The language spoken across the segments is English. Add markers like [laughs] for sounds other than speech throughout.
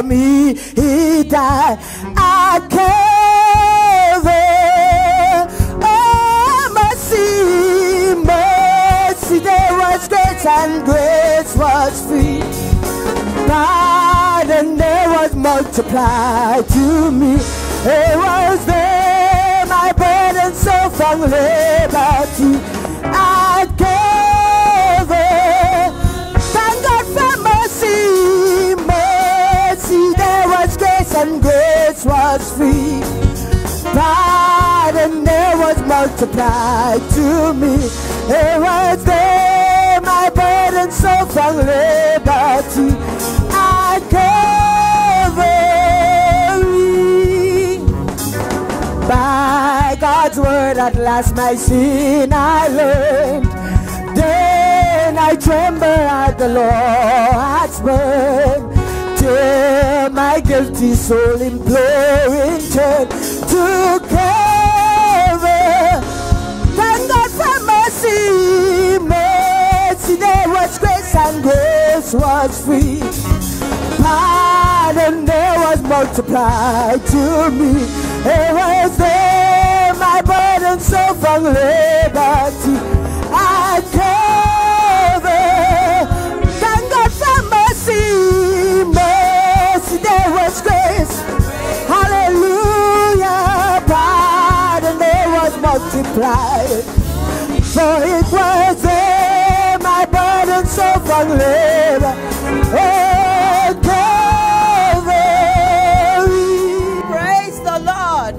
for me. He died I Calvary. Oh, mercy, mercy, there was grace and grace was free. Pardon there was multiplied to me. It was there my burden so from liberty. And grace was free. Pardon there was multiplied to me. It was there my burden so from liberty. I Calvary. By God's word at last my sin I learned. Then I tremble at the Lord's word. Till my guilty soul imploring turn to cover. Thank God for mercy, mercy. There was grace and grace was free. Pardon there was multiplied to me. It was there my burden so from liberty. I cover. For it was there my burden so. Praise the Lord.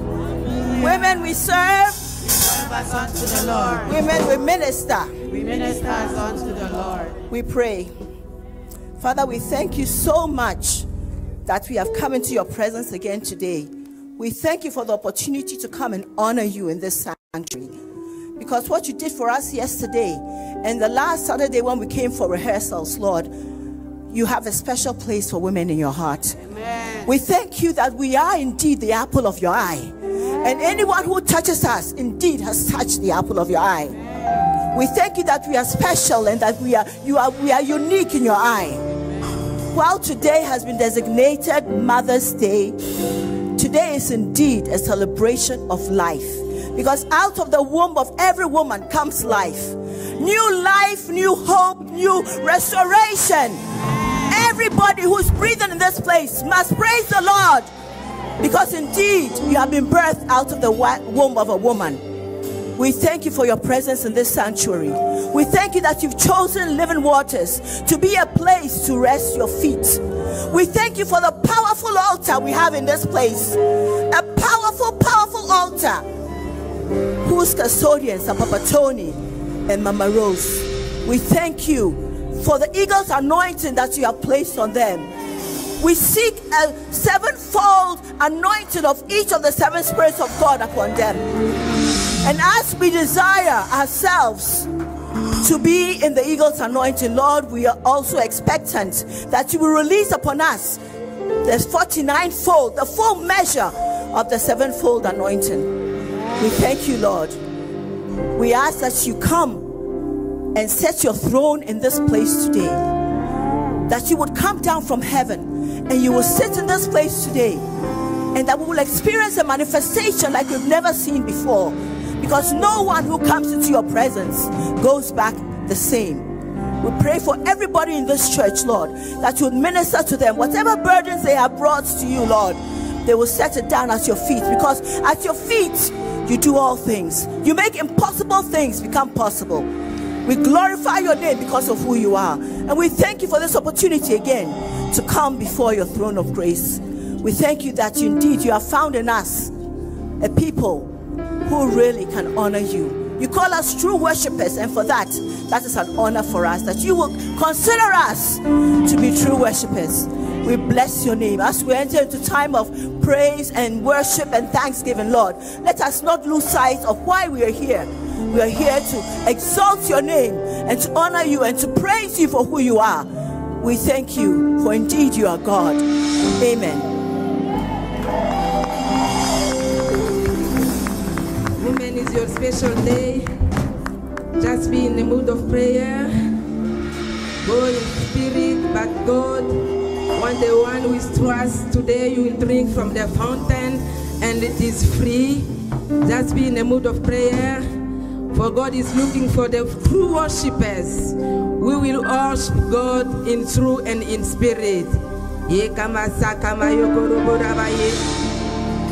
Women we serve, We Serve us unto the Lord. women we minister. We minister us unto the Lord. We pray. Father, we thank you so much that we have come into your presence again today. We thank you for the opportunity to come and honor you in this sanctuary. Because what you did for us yesterday and the last Saturday when we came for rehearsals, Lord, you have a special place for women in your heart. We thank you that we are indeed the apple of your eye. And anyone who touches us indeed has touched the apple of your eye. We thank you that we are special and that we are you are we are unique in your eye. While today has been designated Mother's Day, today is indeed a celebration of life. Because out of the womb of every woman comes life. New life, new hope, new restoration. Everybody who's breathing in this place must praise the Lord. Because indeed, you have been birthed out of the womb of a woman. We thank you for your presence in this sanctuary. We thank you that you've chosen living waters to be a place to rest your feet. We thank you for the powerful altar we have in this place. A powerful, powerful altar whose custodians are Papa Tony and Mama Rose. We thank you for the eagle's anointing that you have placed on them. We seek a sevenfold anointing of each of the seven spirits of God upon them. And as we desire ourselves to be in the eagle's anointing, Lord, we are also expectant that you will release upon us the 49 fold, the full measure of the sevenfold anointing. We thank you, Lord. We ask that you come and set your throne in this place today. That you would come down from heaven and you will sit in this place today. And that we will experience a manifestation like we've never seen before. Because no one who comes into your presence goes back the same. We pray for everybody in this church, Lord, that you would minister to them. Whatever burdens they have brought to you, Lord, they will set it down at your feet. Because at your feet, you do all things. You make impossible things become possible. We glorify your name because of who you are. And we thank you for this opportunity again to come before your throne of grace. We thank you that indeed you have found in us a people who really can honor you. You call us true worshippers, and for that, that is an honor for us that you will consider us to be true worshippers. We bless your name as we enter into time of praise and worship and thanksgiving, Lord. Let us not lose sight of why we are here. We are here to exalt your name and to honor you and to praise you for who you are. We thank you, for indeed you are God. Amen. Is your special day. Just be in the mood of prayer. Go in spirit, but God want the one is trust today, you will drink from the fountain and it is free. Just be in the mood of prayer. For God is looking for the true worshippers. We will worship God in truth and in spirit.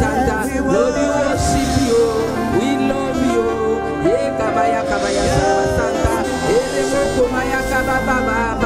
Santa. Lord, we worship you. We love you. Yeah, Kabaya Kabaya Baba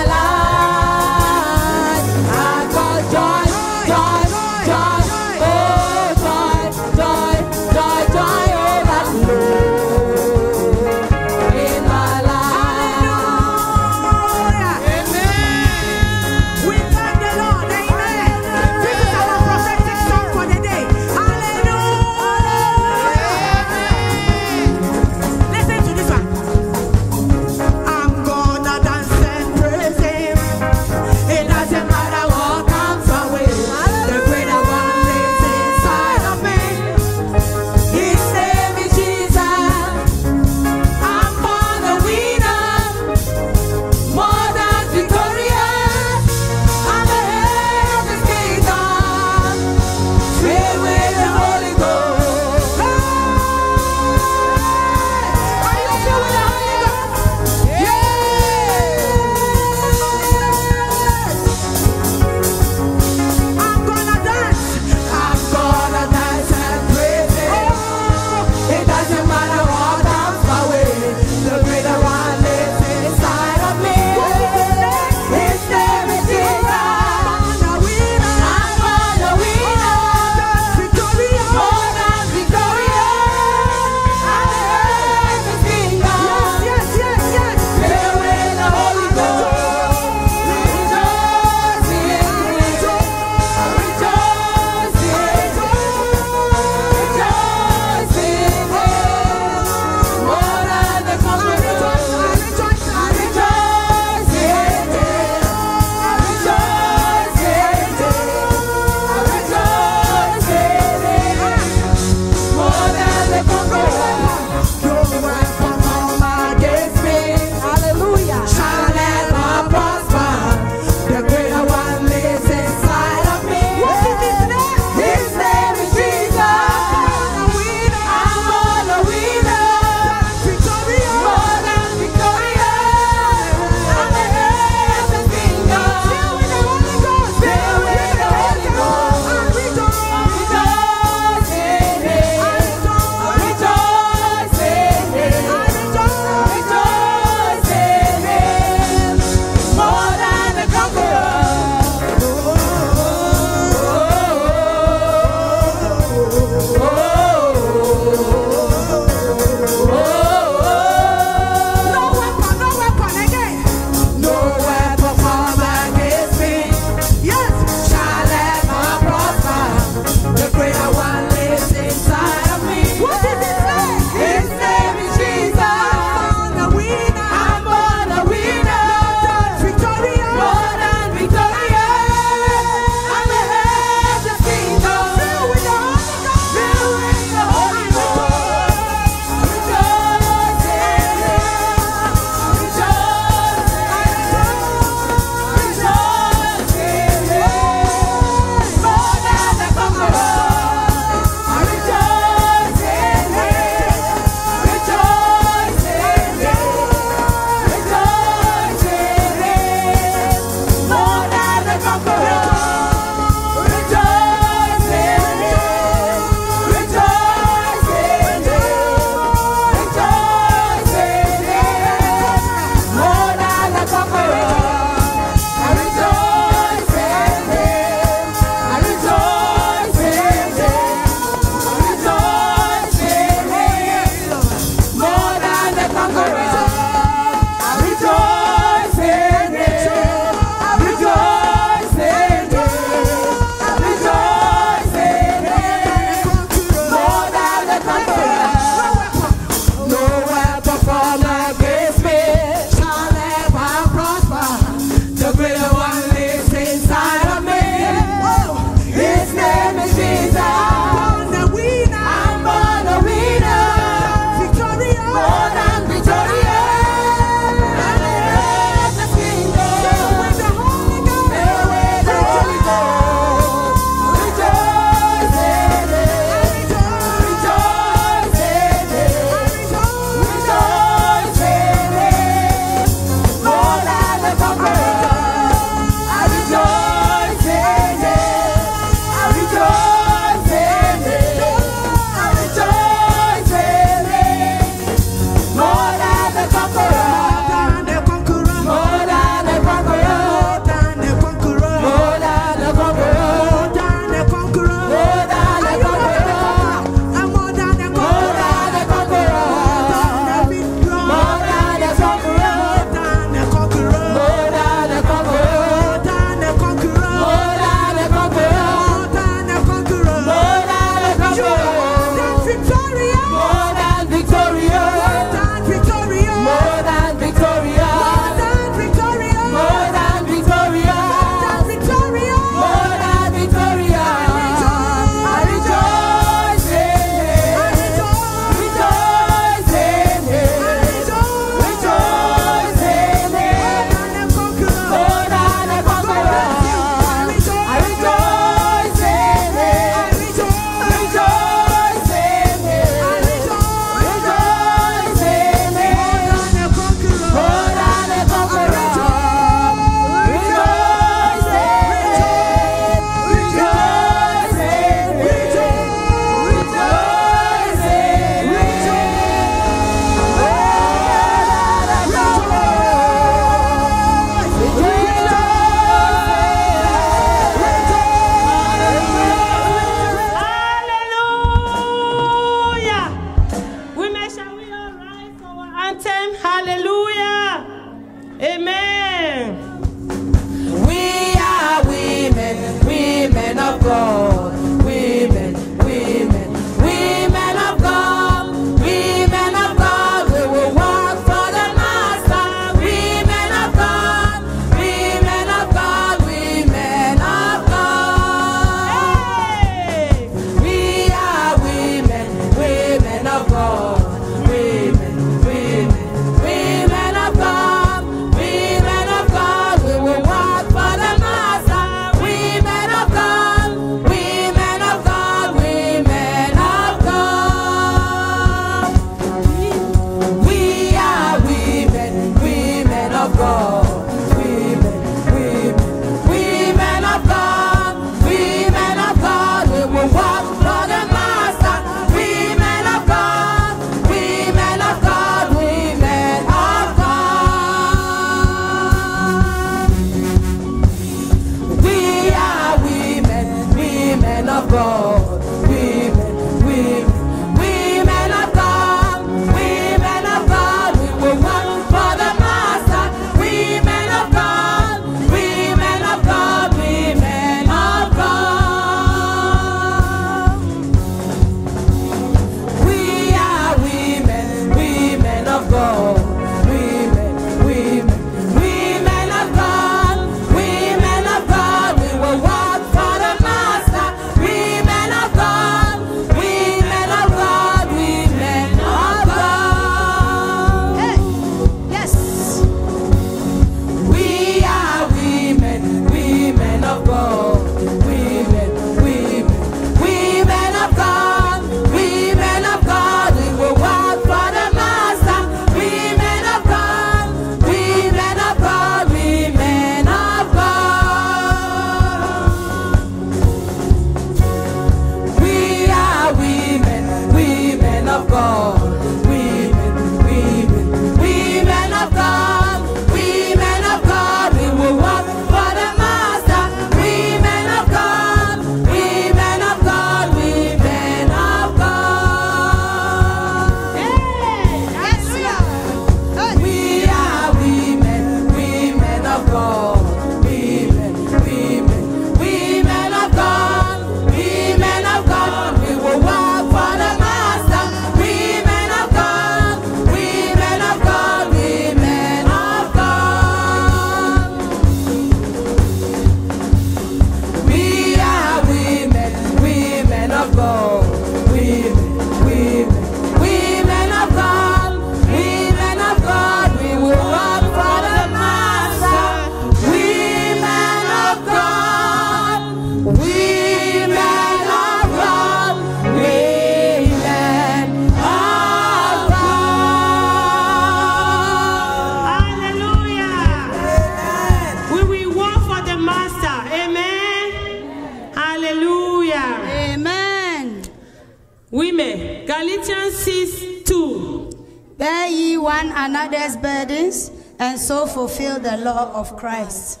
of Christ.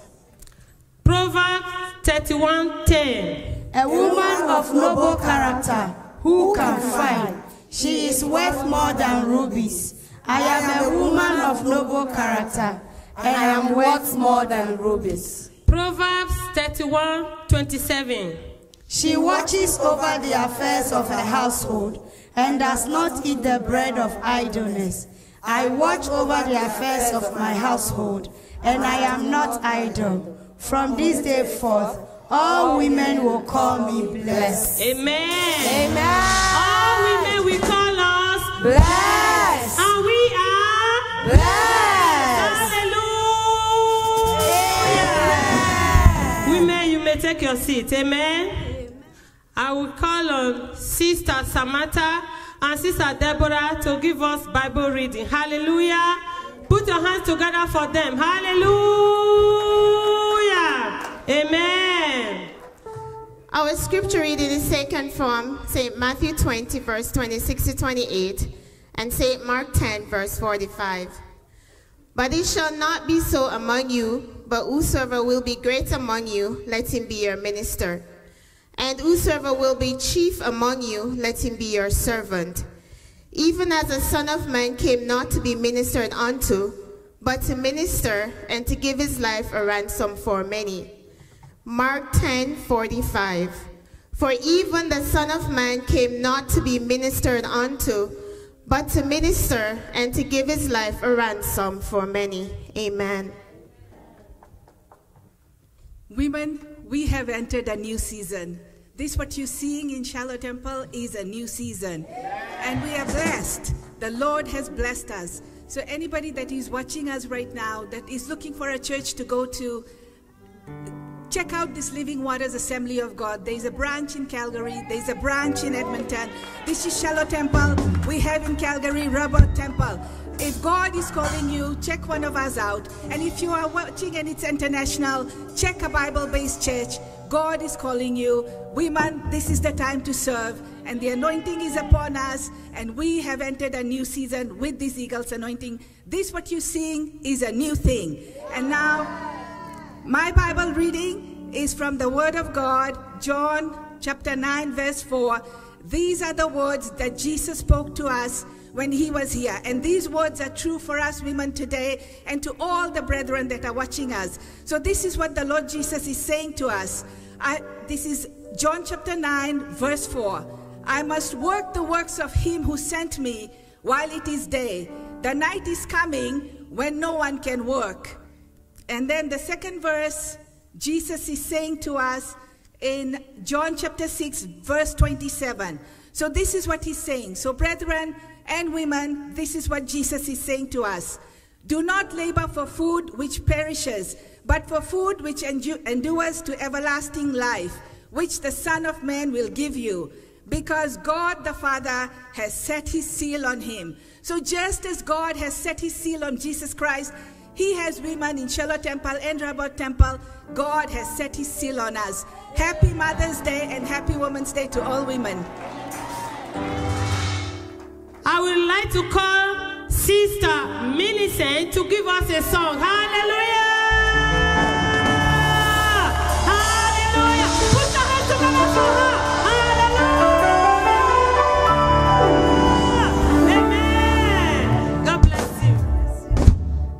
Proverbs 31 10. A woman of noble character, who can find? She is worth more than rubies. I am a woman of noble character, and I am worth more than rubies. Proverbs 31 27. She watches over the affairs of her household and does not eat the bread of idleness. I watch over the affairs of my household, and I am not idle. From this day forth, all women will call me blessed. Amen. Amen. All women we call us, Bless. and we are. Bless. Hallelujah. Women, you may take your seat. Amen. I will call on Sister Samantha and Sister Deborah to give us Bible reading. Hallelujah. Put your hands together for them. Hallelujah. Amen. Our scripture reading is taken from St. Matthew 20, verse 26 to 28, and St. Mark 10, verse 45. But it shall not be so among you, but whosoever will be great among you, let him be your minister. And whosoever will be chief among you, let him be your servant. Even as the Son of Man came not to be ministered unto, but to minister and to give his life a ransom for many. Mark 10 45. For even the Son of Man came not to be ministered unto, but to minister and to give his life a ransom for many. Amen. Women, we have entered a new season. This, what you're seeing in Shiloh Temple, is a new season. And we are blessed. The Lord has blessed us. So, anybody that is watching us right now that is looking for a church to go to, check out this Living Waters Assembly of God. There's a branch in Calgary, there's a branch in Edmonton. This is Shiloh Temple. We have in Calgary Rehoboth Temple. If God is calling you, check one of us out. And if you are watching and it's international, check a Bible based church. God is calling you. Women, this is the time to serve. And the anointing is upon us. And we have entered a new season with this Eagles anointing. This, what you're seeing, is a new thing. And now, my Bible reading is from the Word of God, John chapter 9, verse 4. These are the words that Jesus spoke to us when he was here. And these words are true for us women today and to all the brethren that are watching us. So, this is what the Lord Jesus is saying to us. I, this is John chapter 9, verse 4. I must work the works of him who sent me while it is day. The night is coming when no one can work. And then the second verse, Jesus is saying to us in John chapter 6, verse 27. So this is what he's saying. So, brethren and women, this is what Jesus is saying to us. Do not labor for food which perishes, but for food which endures to everlasting life, which the Son of Man will give you, because God the Father has set his seal on him. So, just as God has set his seal on Jesus Christ, he has women in Shiloh Temple and Rehoboth Temple. God has set his seal on us. Happy Mother's Day and happy Women's Day to all women. I would like to call Sister Millicent to give us a song. Hallelujah!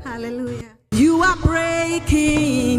Hallelujah! You are breaking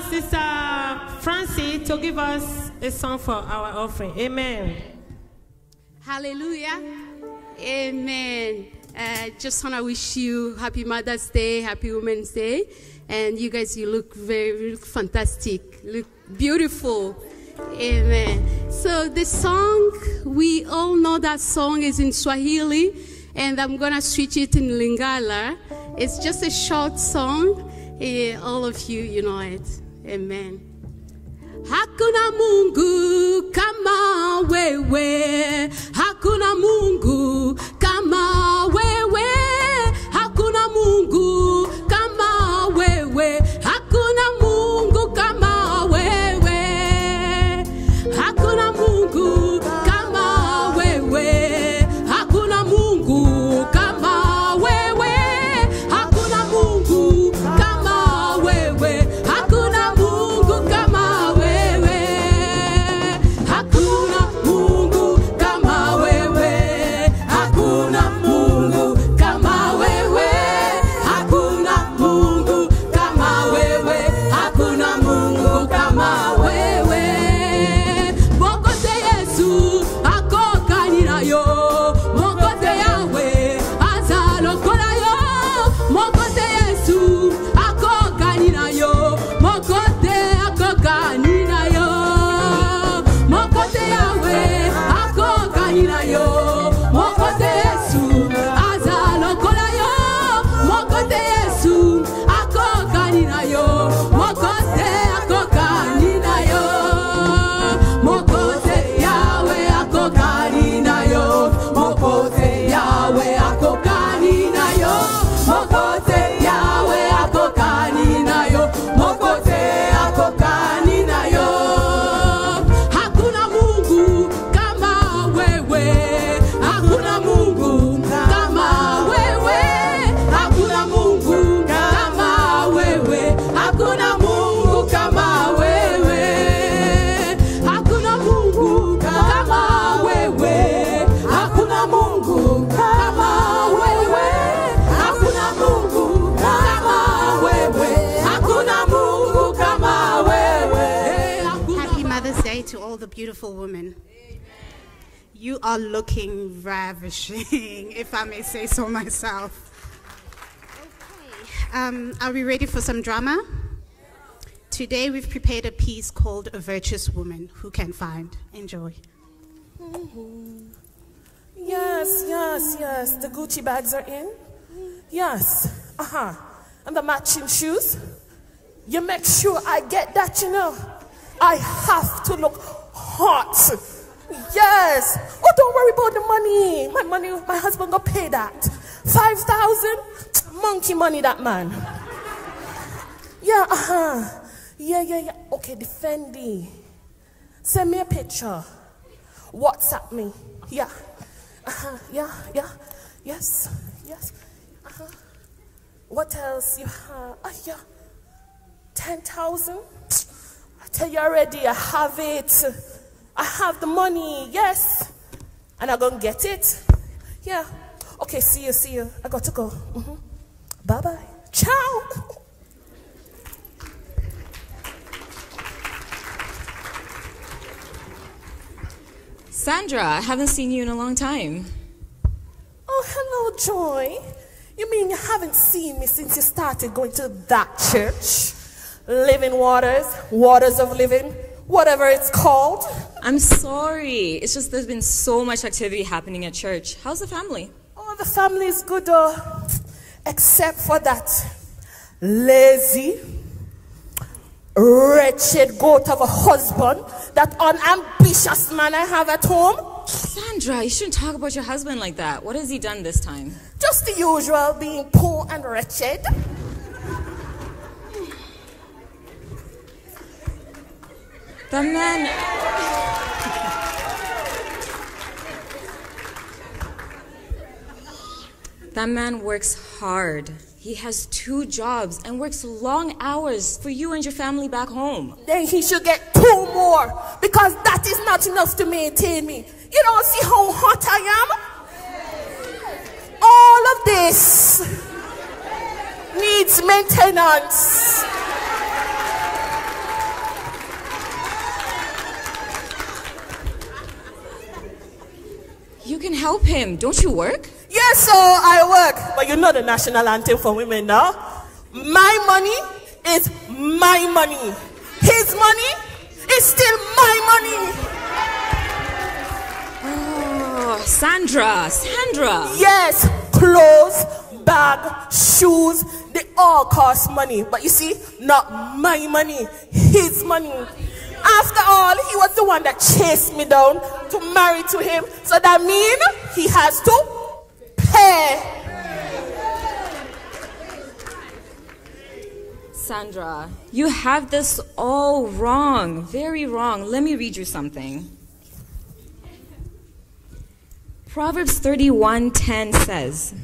Sister Francie to give us a song for our offering. Amen. Hallelujah. Amen. Uh, just want to wish you happy Mother's Day, happy Women's Day. And you guys, you look very, look fantastic, look beautiful. Amen. So the song, we all know that song is in Swahili, and I'm going to switch it in Lingala. It's just a short song. Eh, all of you, you know it. Amen. Hakuna Mungu kama wewe, hakuna Mungu kama wewe, beautiful women. You are looking ravishing, [laughs] if I may say so myself. Okay, um, are we ready for some drama? Today we've prepared a piece called A Virtuous Woman Who Can Find. Enjoy. Yes, yes, yes. The Gucci bags are in. Yes. Uh huh. And the matching shoes. You make sure I get that, you know. I have to look hot. Yes. Oh, don't worry about the money. My money, my husband gonna pay that. Five thousand, monkey money, that man. Yeah, uh huh. Yeah, yeah, yeah. Okay, the. Send me a picture. WhatsApp me. Yeah. Uh-huh. Yeah, yeah. Yes, yes. Uh-huh. What else you have? Ah, yeah. 10,000? Tell you already, I have it. I have the money, yes. And I'm going to get it. Yeah. Okay, see you, see you. I got to go. hmm Bye bye. Ciao. Sandra, I haven't seen you in a long time. Oh, hello, Joy. You mean you haven't seen me since you started going to that church? Living Waters, Waters of Living, whatever it's called. I'm sorry. It's just there's been so much activity happening at church. How's the family? Oh, the family is good, uh, except for that lazy, wretched goat of a husband, that unambitious man I have at home. Sandra, you shouldn't talk about your husband like that. What has he done this time? Just the usual, being poor and wretched. The man. That man works hard. He has two jobs and works long hours for you and your family back home. Then he should get two more because that is not enough to maintain me. You don't see how hot I am? All of this needs maintenance. You can help him. Don't you work? Yes, so I work. But you know the national anthem for women now? My money is my money. His money is still my money. Oh, Sandra, Sandra. Yes, clothes, bag, shoes, they all cost money. But you see, not my money, his money. After all, he was the one that chased me down to marry to him. So that means he has to pay. Sandra, you have this all wrong. Very wrong. Let me read you something. Proverbs 31:10 says,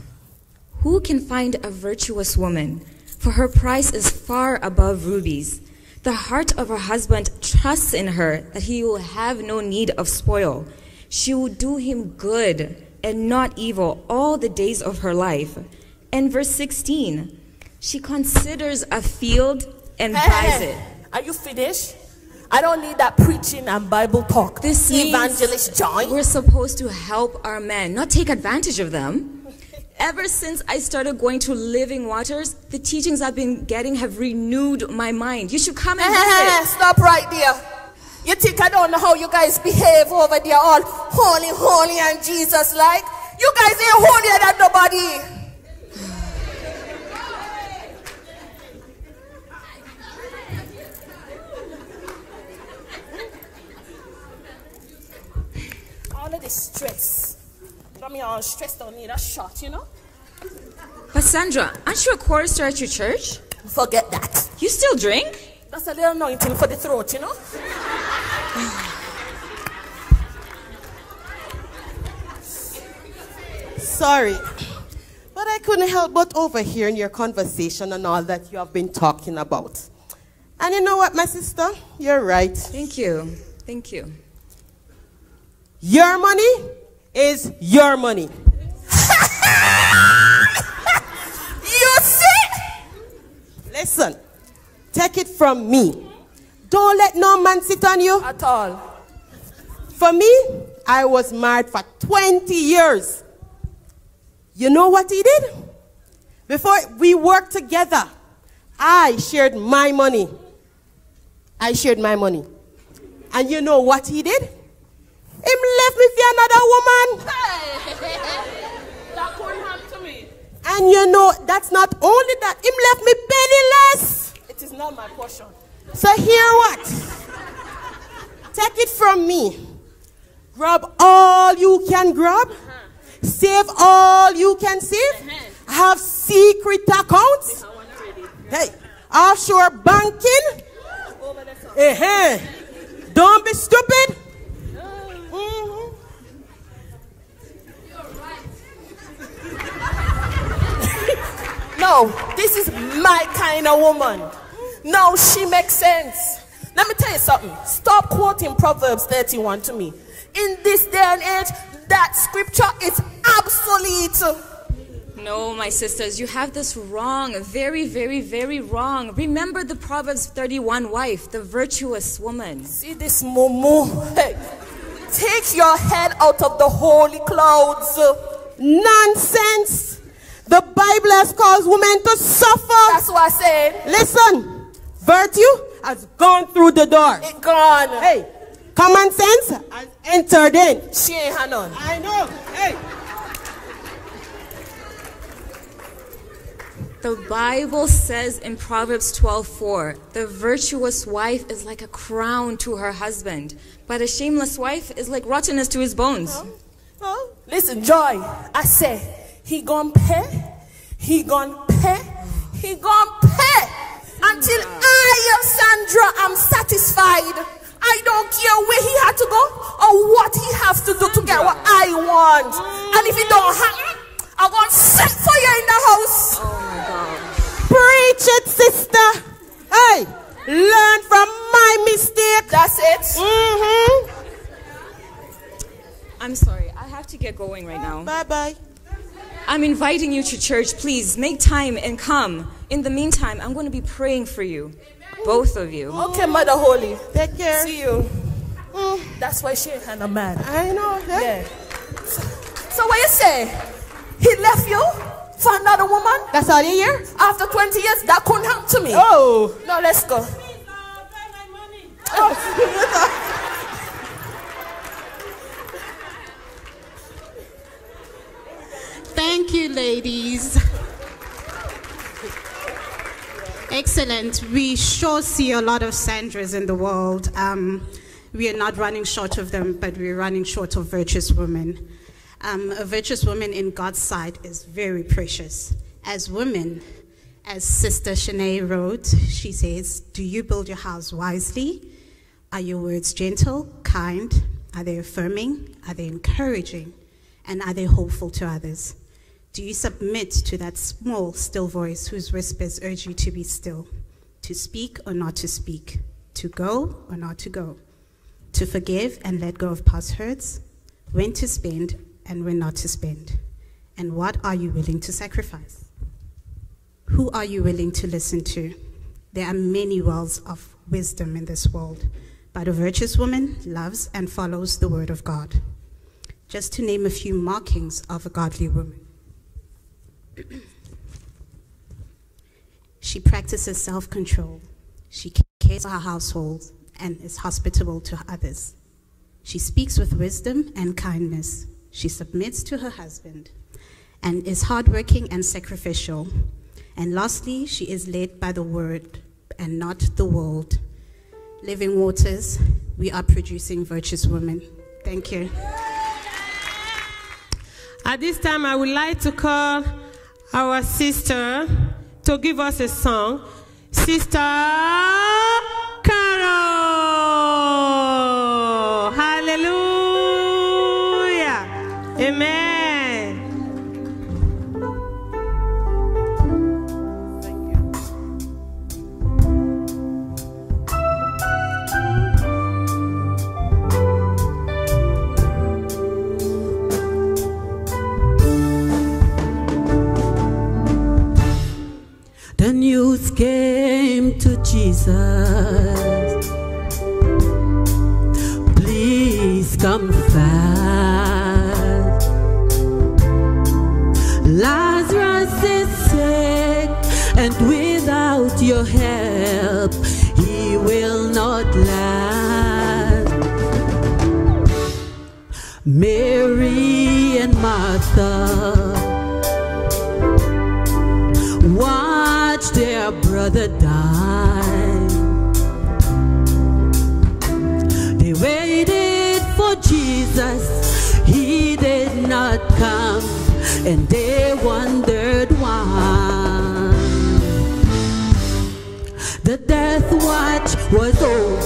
"Who can find a virtuous woman? For her price is far above rubies. The heart of her husband trusts in her that he will have no need of spoil. She will do him good and not evil all the days of her life." And verse 16, she considers a field and Hey, buys it. Are you finished? I don't need that preaching and Bible talk. This evangelist joy. We're supposed to help our men, not take advantage of them. Ever since I started going to Living Waters, the teachings I've been getting have renewed my mind. You should come and visit. Eh, stop right there. You think I don't know how you guys behave over there, all holy, holy, and Jesus like? You guys ain't holier than nobody. All of this stress. Got me all stressed, don't need a shot, you know? But Sandra, aren't you a chorister at your church? Forget that. You still drink? That's a little anointing for the throat, you know? Sorry, but I couldn't help but overhearing your conversation and all that you have been talking about. And you know what, my sister? You're right. Thank you. Thank you. Your money is your money. [laughs] You see? Listen, take it from me. Don't let no man sit on you. At all. For me, I was married for 20 years. You know what he did? Before we worked together, I shared my money. I shared my money. And you know what he did? Him left me for another woman. That couldn't happen to me. And you know, that's not only that, him left me penniless. It is not my portion. So hear what? Take it from me. Grab all you can grab. Save all you can save. Have secret accounts. Hey, offshore banking. Eh, Don't be stupid. No, this is my kind of woman. No, she makes sense. Let me tell you something. Stop quoting Proverbs 31 to me. In this day and age, that scripture is obsolete. No, my sisters, you have this wrong. Very, very, very wrong. Remember the Proverbs 31 wife, the virtuous woman. See this mumu? Hey, take your head out of the holy clouds. Nonsense. The Bible has caused women to suffer. That's what I said. Listen, virtue has gone through the door. It gone. Hey, common sense has entered in. She ain't had none. I know. Hey. The Bible says in Proverbs 12:4, the virtuous wife is like a crown to her husband, but a shameless wife is like rottenness to his bones. Oh, listen, Joy, I say, he gon' pay, he gon' pay, he gon' pay until I, Sandra, am satisfied. I don't care where he had to go or what he has to do to get what I want. And if he don't have, I'm gonna set fire in the house. Oh my God. Preach it, sister. Hey, learn from my mistake. That's it. Mm-hmm. I'm sorry, I have to get going right now. Bye bye. I'm inviting you to church. Please make time and come. In the meantime, I'm going to be praying for you, both of you. Okay, Mother Holy. Take care. See you. Mm, that's why she ain't had a man. I know. Yeah. Yeah. So, so what you say? He left you for another woman? That's all you hear? After 20 years, that couldn't happen to me. Oh. No, let's go. [laughs] Thank you, ladies. Excellent. We sure see a lot of Sandras in the world. Um, we are not running short of them, but we're running short of virtuous women. Um, a virtuous woman in God's sight is very precious. As women, as Sister Shanae wrote, she says, Do you build your house wisely? Are your words gentle, kind? Are they affirming? Are they encouraging? And are they hopeful to others? Do you submit to that small, still voice whose whispers urge you to be still, to speak or not to speak, to go or not to go, to forgive and let go of past hurts, when to spend and when not to spend? And what are you willing to sacrifice? Who are you willing to listen to? There are many wells of wisdom in this world, but a virtuous woman loves and follows the word of God. Just to name a few markings of a godly woman. She practices self control. She cares for her household and is hospitable to others. She speaks with wisdom and kindness. She submits to her husband and is hardworking and sacrificial. And lastly, she is led by the word and not the world. Living Waters, we are producing virtuous women. Thank you. At this time, I would like to call our sister to give us a song. Sister Jesus. Please come fast. Lazarus is sick, and without your help, he will not last. Mary and Martha watch their brother die. And they wondered why. The death watch was over.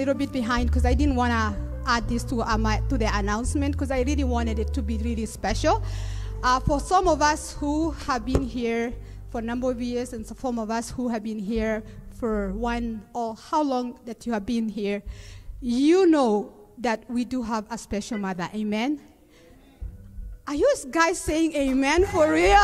Little bit behind because I didn't want to add this to, uh, to the announcement because I really wanted it to be really special. Uh, for some of us who have been here for a number of years, and some of us who have been here for one or how long that you have been here, you know that we do have a special mother. Amen. Are you guys saying amen for real?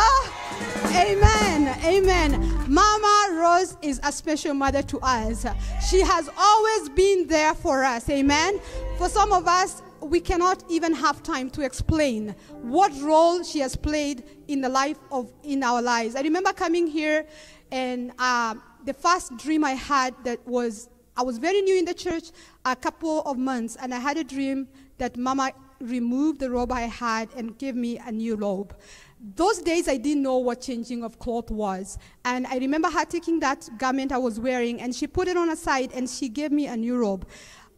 Amen. Amen. Mama Rose is a special mother to us. She has always been there for us. Amen. For some of us, we cannot even have time to explain what role she has played in the life of in our lives. I remember coming here and uh, the first dream I had that was I was very new in the church, a couple of months, and I had a dream that Mama removed the robe I had and gave me a new robe. Those days I didn't know what changing of cloth was. And I remember her taking that garment I was wearing and she put it on a side and she gave me a new robe.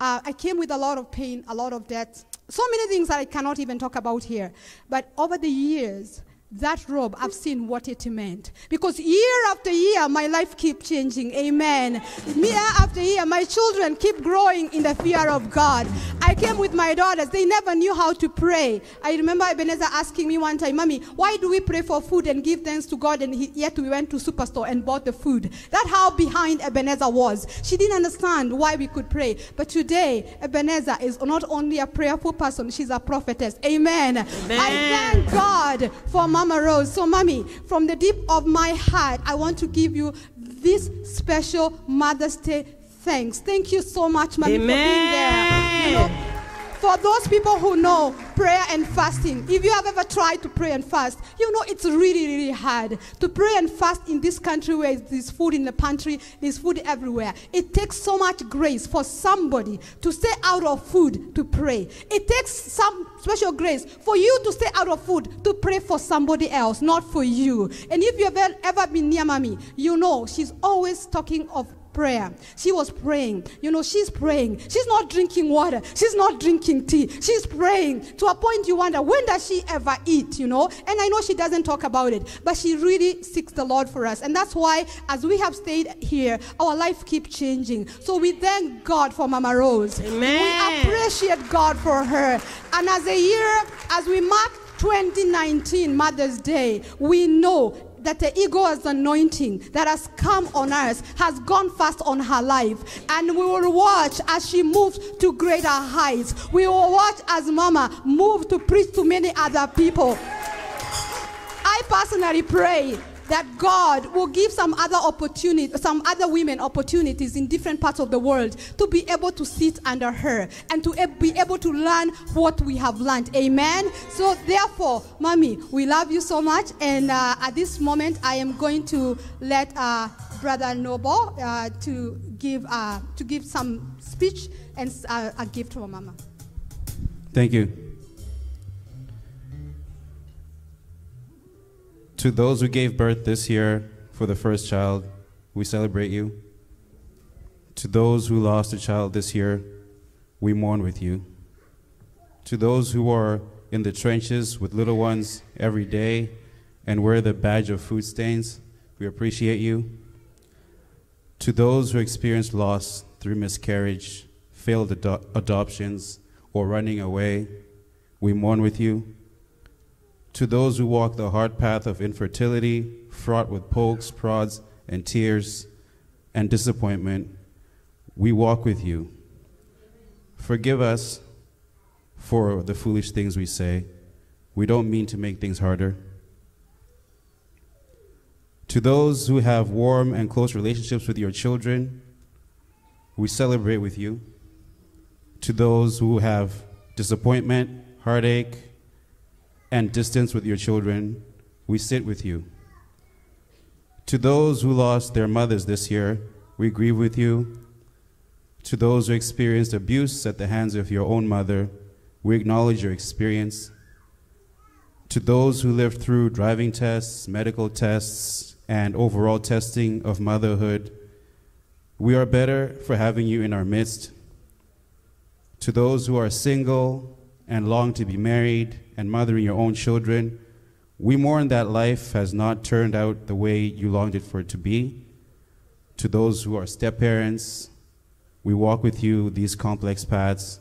Uh, I came with a lot of pain, a lot of debt, so many things that I cannot even talk about here. But over the years, that robe, I've seen what it meant. Because year after year, my life keeps changing. Amen. Year after year, my children keep growing in the fear of God. I came with my daughters. They never knew how to pray. I remember Ebenezer asking me one time, Mommy, why do we pray for food and give thanks to God and he, yet we went to superstore and bought the food? That's how behind Ebenezer was. She didn't understand why we could pray. But today, Ebenezer is not only a prayerful person, she's a prophetess. Amen. I thank God for Mama Rose. So, Mommy, from the deep of my heart, I want to give you this special Mother's Day thanks. Thank you so much, Mommy, for being there. You know, for those people who know prayer and fasting, if you have ever tried to pray and fast, you know it's really, really hard. To pray and fast in this country where there's food in the pantry, there's food everywhere. It takes so much grace for somebody to stay out of food to pray. It takes some special grace for you to stay out of food to pray for somebody else, not for you. And if you've ever been near mommy, you know she's always talking of prayer. She was praying. You know, she's praying. She's not drinking water. She's not drinking tea. She's praying to a point you wonder, when does she ever eat, you know? And I know she doesn't talk about it, but she really seeks the Lord for us. And that's why, as we have stayed here, our life keeps changing. So we thank God for Mama Rose. Amen. We appreciate God for her. And as a year, as we mark 2019 Mother's Day, we know that the ego's anointing that has come on us has gone fast on her life. And we will watch as she moves to greater heights. We will watch as Mama move to preach to many other people. I personally pray that God will give some other opportunity, some other women opportunities in different parts of the world to be able to sit under her and to be able to learn what we have learned. Amen. So therefore, mommy, we love you so much. And uh, at this moment, I am going to let uh, Brother Noble uh, to give uh, to give some speech and uh, a gift for mama. Thank you. To those who gave birth this year for the first child, we celebrate you. To those who lost a child this year, we mourn with you. To those who are in the trenches with little ones every day and wear the badge of food stains, we appreciate you. To those who experienced loss through miscarriage, failed ado- adoptions, or running away, we mourn with you. To those who walk the hard path of infertility, fraught with pokes, prods, and tears and disappointment, we walk with you. Forgive us for the foolish things we say. We don't mean to make things harder. To those who have warm and close relationships with your children, we celebrate with you. To those who have disappointment, heartache, and distance with your children, we sit with you. To those who lost their mothers this year, we grieve with you. To those who experienced abuse at the hands of your own mother, we acknowledge your experience. To those who lived through driving tests, medical tests, and overall testing of motherhood, we are better for having you in our midst. To those who are single and long to be married and mothering your own children, we mourn that life has not turned out the way you longed it for it to be. To those who are step parents, we walk with you these complex paths.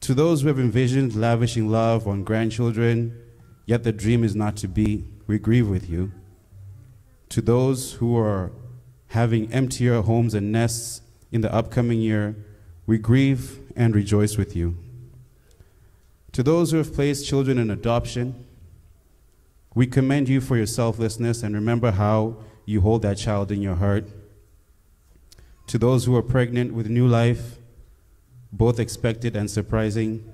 To those who have envisioned lavishing love on grandchildren, yet the dream is not to be, we grieve with you. To those who are having emptier homes and nests in the upcoming year, we grieve and rejoice with you. To those who have placed children in adoption, we commend you for your selflessness and remember how you hold that child in your heart. To those who are pregnant with new life, both expected and surprising,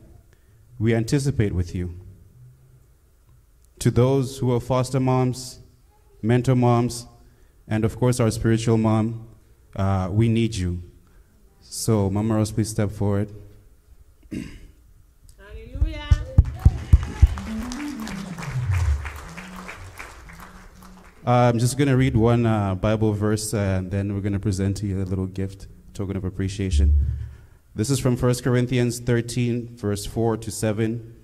we anticipate with you. To those who are foster moms, mentor moms, and of course our spiritual mom, uh, we need you. So, Mama Rose, please step forward. I'm just going to read one uh, Bible verse uh, and then we're going to present to you a little gift, token of appreciation. This is from 1 Corinthians 13, verse 4 to 7.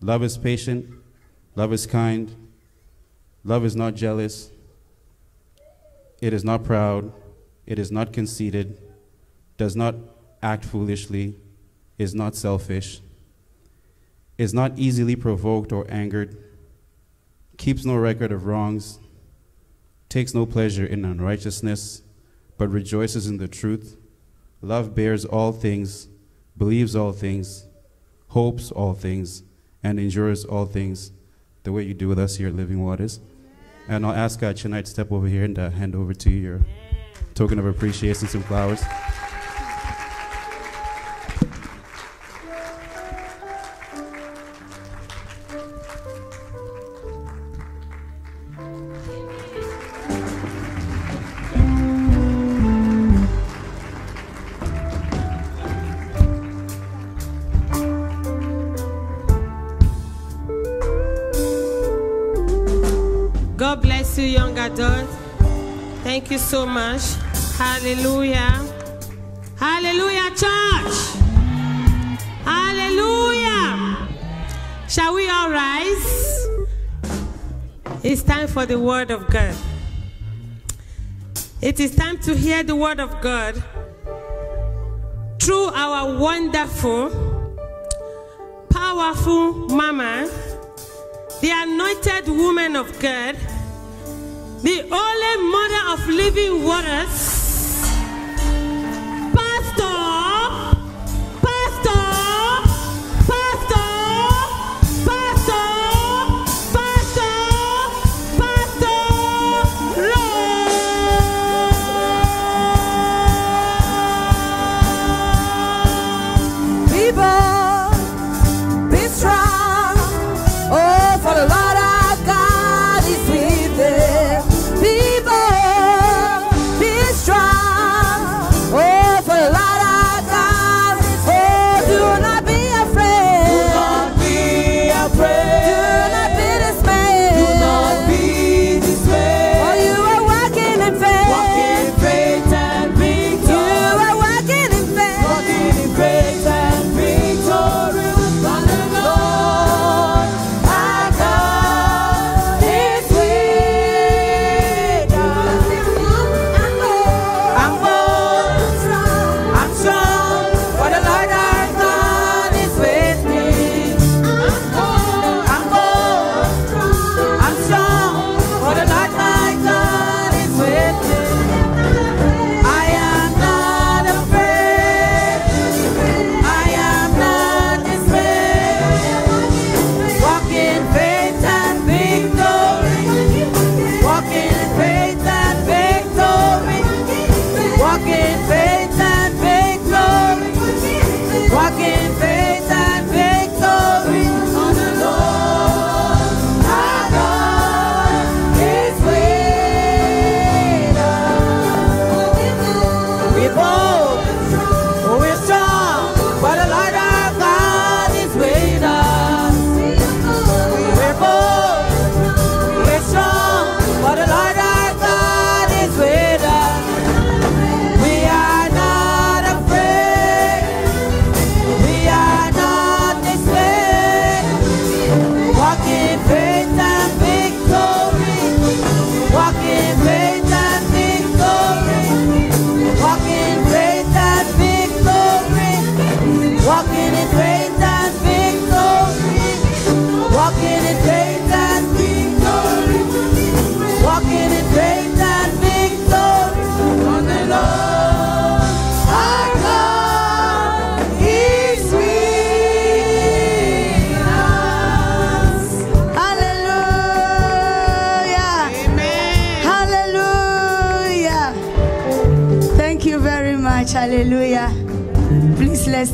Love is patient, love is kind, love is not jealous, it is not proud, it is not conceited, does not act foolishly, is not selfish, is not easily provoked or angered, keeps no record of wrongs, takes no pleasure in unrighteousness, but rejoices in the truth. Love bears all things, believes all things, hopes all things, and endures all things, the way you do with us here at Living Waters. And I'll ask uh, Chennai to step over here and uh, hand over to you your token of appreciation, some flowers. Hallelujah. Hallelujah, church. Hallelujah. Shall we all rise? It's time for the word of God. It is time to hear the word of God through our wonderful, powerful mama, the anointed woman of God, the only mother of living waters.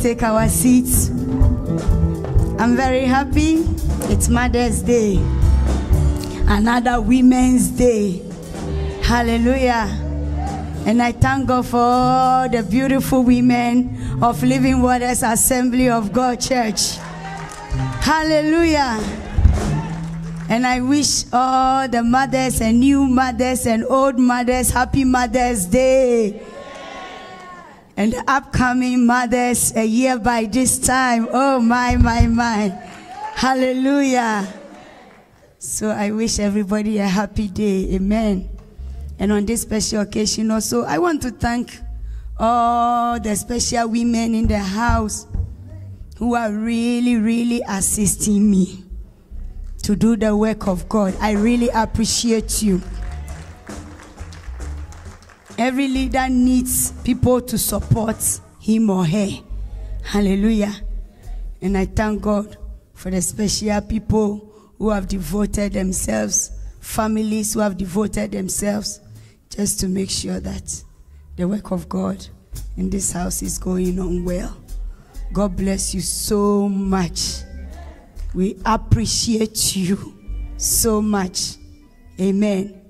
Take our seats. I'm very happy. It's Mother's Day. Another Women's Day. Hallelujah. And I thank God for all the beautiful women of Living Waters Assembly of God Church. Hallelujah. And I wish all the mothers and new mothers and old mothers happy Mother's Day. And upcoming mothers a year by this time. Oh, my, my, my. Hallelujah. So I wish everybody a happy day. Amen. And on this special occasion also, I want to thank all the special women in the house who are really, really assisting me to do the work of God. I really appreciate you. Every leader needs people to support him or her. Hallelujah. And I thank God for the special people who have devoted themselves, families who have devoted themselves, just to make sure that the work of God in this house is going on well. God bless you so much. We appreciate you so much. Amen.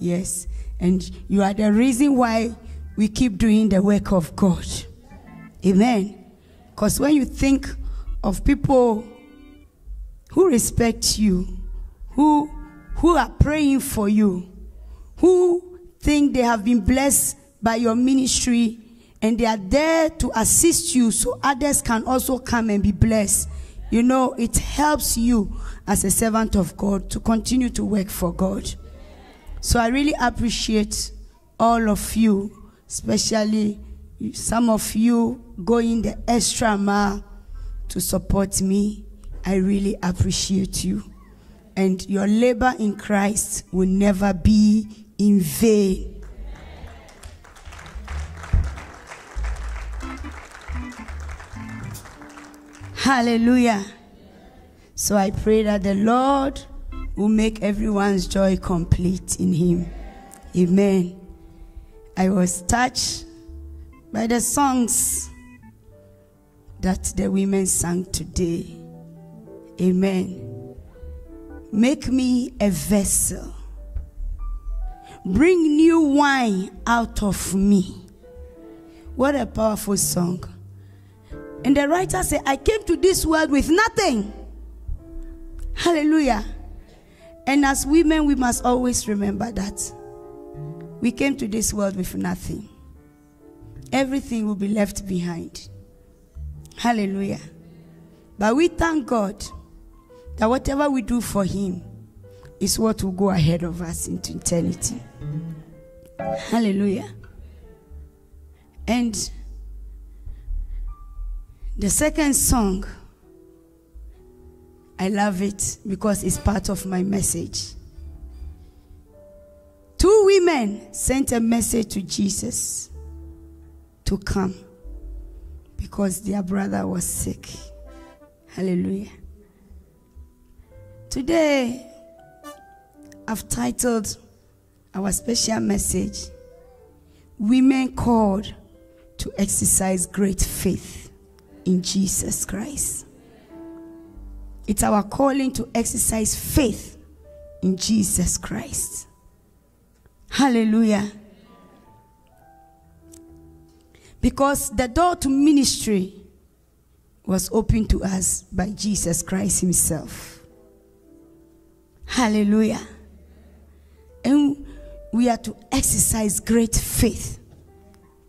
Yes. And you are the reason why we keep doing the work of God. Amen. Because when you think of people who respect you, who, who are praying for you, who think they have been blessed by your ministry and they are there to assist you so others can also come and be blessed. You know, it helps you as a servant of God to continue to work for God. So I really appreciate all of you, especially some of you going the extra mile to support me. I really appreciate you. And your labor in Christ will never be in vain. Hallelujah. So I pray that the Lord will make everyone's joy complete in Him. Amen. I was touched by the songs that the women sang today. Amen. Make me a vessel. Bring new wine out of me. What a powerful song. And the writer said, I came to this world with nothing. Hallelujah. And as women, we must always remember that. We came to this world with nothing. Everything will be left behind. Hallelujah. But we thank God that whatever we do for Him is what will go ahead of us into eternity. Hallelujah. And the second song, I love it because it's part of my message. Two women sent a message to Jesus to come because their brother was sick. Hallelujah. Today, I've titled our special message Women Called to Exercise Great Faith in Jesus Christ. It's our calling to exercise faith in Jesus Christ. Hallelujah. Because the door to ministry was opened to us by Jesus Christ Himself. Hallelujah. And we are to exercise great faith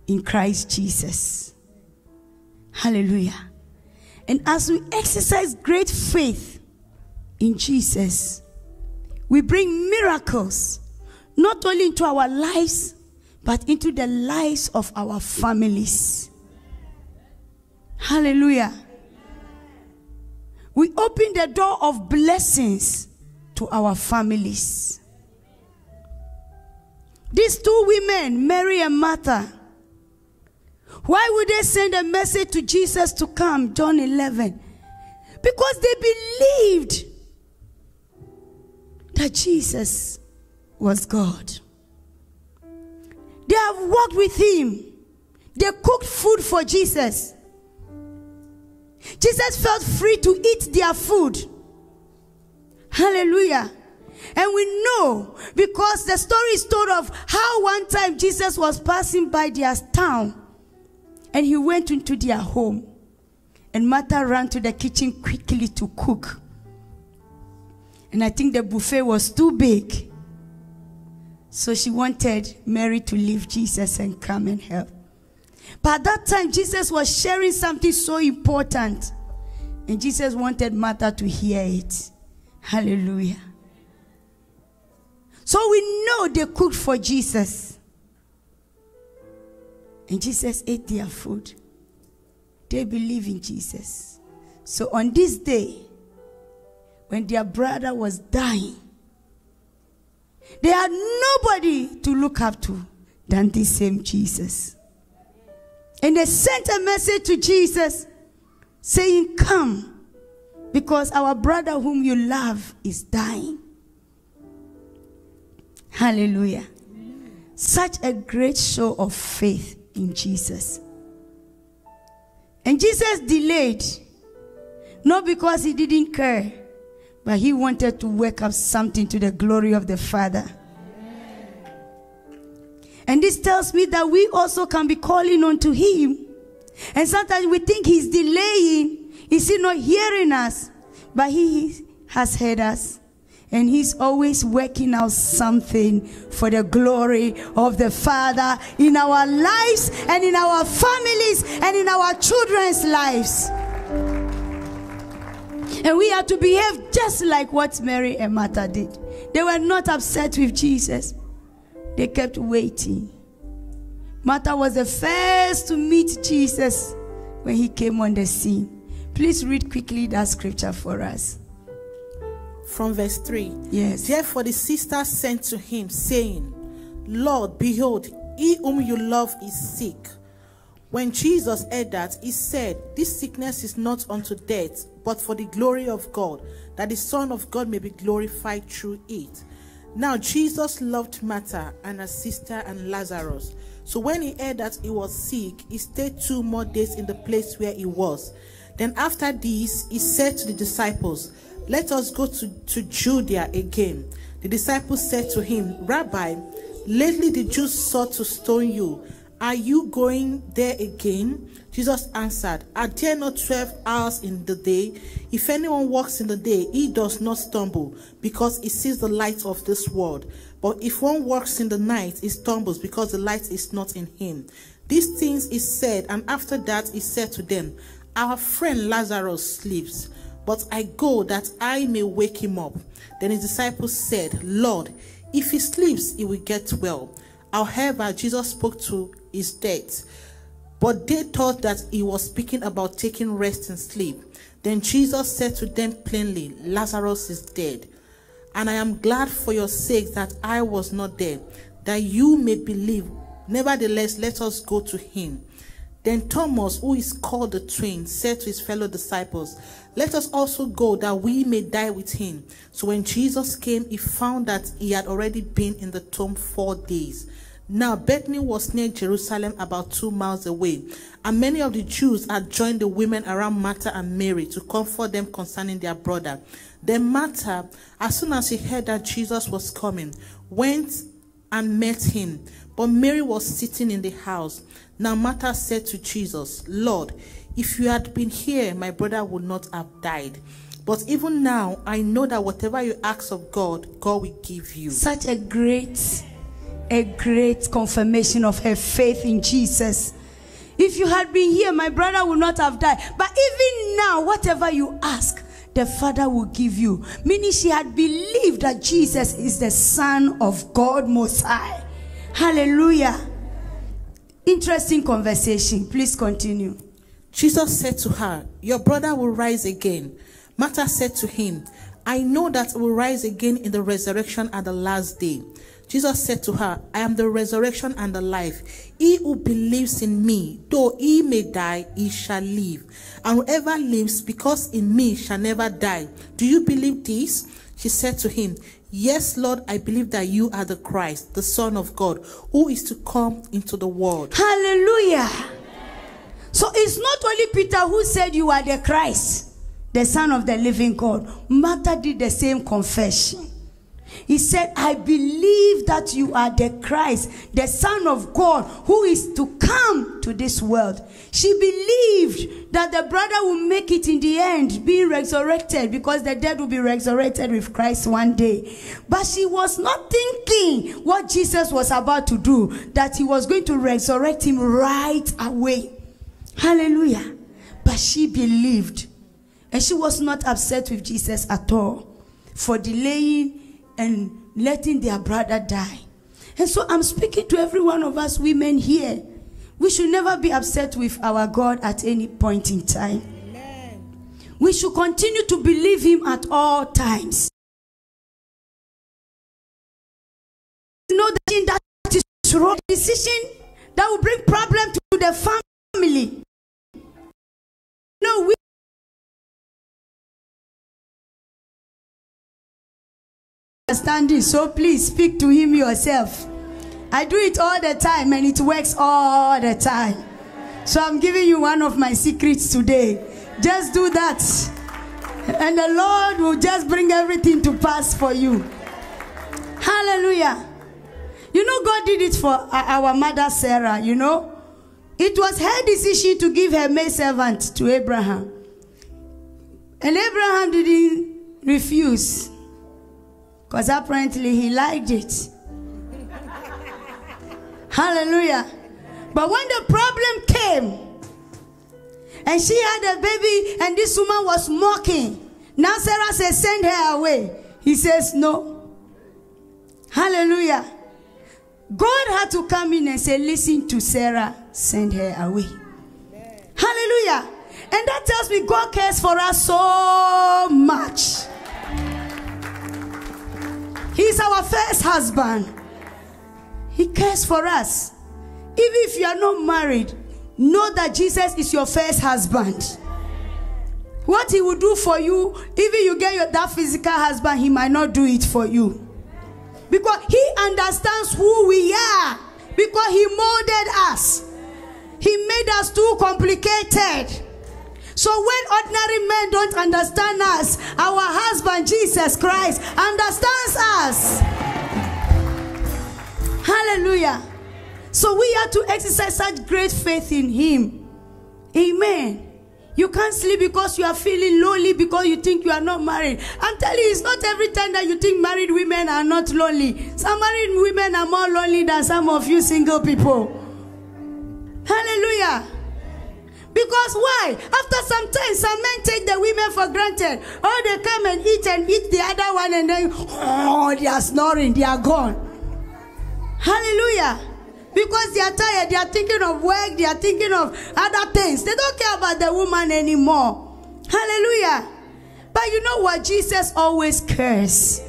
in Christ Jesus. Hallelujah. And as we exercise great faith in Jesus, we bring miracles not only into our lives, but into the lives of our families. Hallelujah. We open the door of blessings to our families. These two women, Mary and Martha, why would they send a message to Jesus to come? John 11. Because they believed that Jesus was God. They have walked with him. They cooked food for Jesus. Jesus felt free to eat their food. Hallelujah. And we know because the story is told of how one time Jesus was passing by their town and he went into their home. And Martha ran to the kitchen quickly to cook. And I think the buffet was too big. So she wanted Mary to leave Jesus and come and help. But at that time, Jesus was sharing something so important. And Jesus wanted Martha to hear it. Hallelujah. So we know they cooked for Jesus. And Jesus ate their food. They believe in Jesus. So on this day, when their brother was dying, they had nobody to look up to than this same Jesus. And they sent a message to Jesus saying, Come, because our brother whom you love is dying. Hallelujah. Such a great show of faith in Jesus. And Jesus delayed, not because he didn't care, but he wanted to wake up something to the glory of the Father. And this tells me that we also can be calling on to him. And sometimes we think he's delaying. Is he not hearing us? But he has heard us. And He's always working out something for the glory of the Father in our lives and in our families and in our children's lives. And we are to behave just like what Mary and Martha did. They were not upset with Jesus, they kept waiting. Martha was the first to meet Jesus when he came on the scene. Please read quickly that scripture for us. From verse 3. Yes. Therefore the sister sent to him, saying, Lord, behold, he whom you love is sick. When Jesus heard that, he said, This sickness is not unto death, but for the glory of God, that the Son of God may be glorified through it. Now Jesus loved Martha and her sister and Lazarus. So when he heard that he was sick, he stayed two more days in the place where he was. Then after this, he said to the disciples, Let us go to, to Judea again. The disciples said to him, Rabbi, lately the Jews sought to stone you. Are you going there again? Jesus answered, Are there not twelve hours in the day? If anyone walks in the day, he does not stumble, because he sees the light of this world. But if one walks in the night, he stumbles, because the light is not in him. These things he said, and after that he said to them, Our friend Lazarus sleeps, but I go that I may wake him up. Then his disciples said, Lord, if he sleeps, he will get well. However, Jesus spoke to his death. But they thought that he was speaking about taking rest and sleep. Then Jesus said to them plainly, Lazarus is dead. And I am glad for your sake that I was not there, that you may believe. Nevertheless, let us go to him. Then Thomas, who is called the twin, said to his fellow disciples, Let us also go that we may die with him. So when Jesus came, he found that he had already been in the tomb four days. Now Bethany was near Jerusalem, about two miles away, and many of the Jews had joined the women around Martha and Mary to comfort them concerning their brother. Then Martha, as soon as she heard that Jesus was coming, went and met him. But Mary was sitting in the house. Now Martha said to Jesus, Lord, if you had been here, my brother would not have died. But even now, I know that whatever you ask of God, God will give you. Such a great, a great confirmation of her faith in Jesus. If you had been here, my brother would not have died. But even now, whatever you ask, the Father will give you. Meaning she had believed that Jesus is the Son of God Most High. Hallelujah. Interesting conversation. Please continue. Jesus said to her, Your brother will rise again. Martha said to him, I know that will rise again in the resurrection at the last day. Jesus said to her, I am the resurrection and the life. He who believes in me, though he may die, he shall live. And whoever lives because in me shall never die. Do you believe this? She said to him, Yes, Lord, I believe that you are the Christ, the Son of God, who is to come into the world. Hallelujah. So it's not only Peter who said you are the Christ, the Son of the living God. Martha did the same confession. He said, I believe that you are the Christ, the Son of God, who is to come to this world. She believed that the brother will make it in the end, being resurrected, because the dead will be resurrected with Christ one day. But she was not thinking what Jesus was about to do, that he was going to resurrect him right away. Hallelujah. But she believed. And she was not upset with Jesus at all for delaying and letting their brother die. And so I'm speaking to every one of us women here. We should never be upset with our God at any point in time. We should continue to believe Him at all times. You know that that is wrong decision that will bring problem to the family. No, we understanding. So please speak to him yourself. I do it all the time and it works all the time. So I'm giving you one of my secrets today. Just do that. And the Lord will just bring everything to pass for you. Hallelujah. You know, God did it for our mother Sarah, you know. It was her decision to give her maidservant to Abraham. And Abraham didn't refuse. Because apparently he liked it. [laughs] Hallelujah. But when the problem came, and she had a baby, and this woman was mocking, now Sarah says, Send her away. He says, No. Hallelujah. God had to come in and say, Listen to Sarah, send her away. Hallelujah. And that tells me God cares for us so much. He's our first husband. He cares for us. Even if you are not married, know that Jesus is your first husband. What he will do for you, even you get your, that physical husband, he might not do it for you. Because he understands who we are. Because he molded us. He made us too complicated. So when ordinary men don't understand us, our husband Jesus Christ understands us. Hallelujah. So we have to exercise such great faith in him. Amen. You can't sleep because you are feeling lonely because you think you are not married. I'm telling you, it's not every time that you think married women are not lonely. Some married women are more lonely than some of you single people. Hallelujah. Because why? After some time, some men take the women for granted. Oh, they come and eat and eat the other one, and then, oh, they are snoring, they are gone. Hallelujah. Because they are tired, they are thinking of work, they are thinking of other things. They don't care about the woman anymore. Hallelujah. But you know what? Jesus always cares.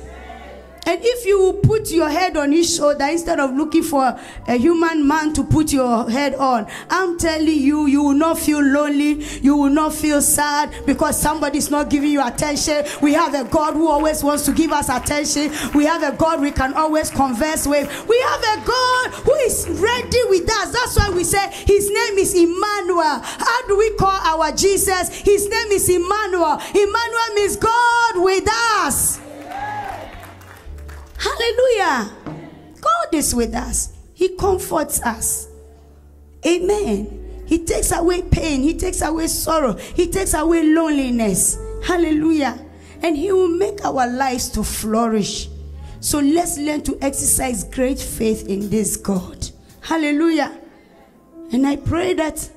And if you put your head on his shoulder instead of looking for a human man to put your head on, I'm telling you, you will not feel lonely. You will not feel sad because somebody's not giving you attention. We have a God who always wants to give us attention. We have a God we can always converse with. We have a God who is ready with us. That's why we say his name is Emmanuel. How do we call our Jesus? His name is Emmanuel. Emmanuel means God with us. Hallelujah. God is with us. He comforts us. Amen. He takes away pain. He takes away sorrow. He takes away loneliness. Hallelujah. And he will make our lives to flourish. So let's learn to exercise great faith in this God. Hallelujah. And I pray that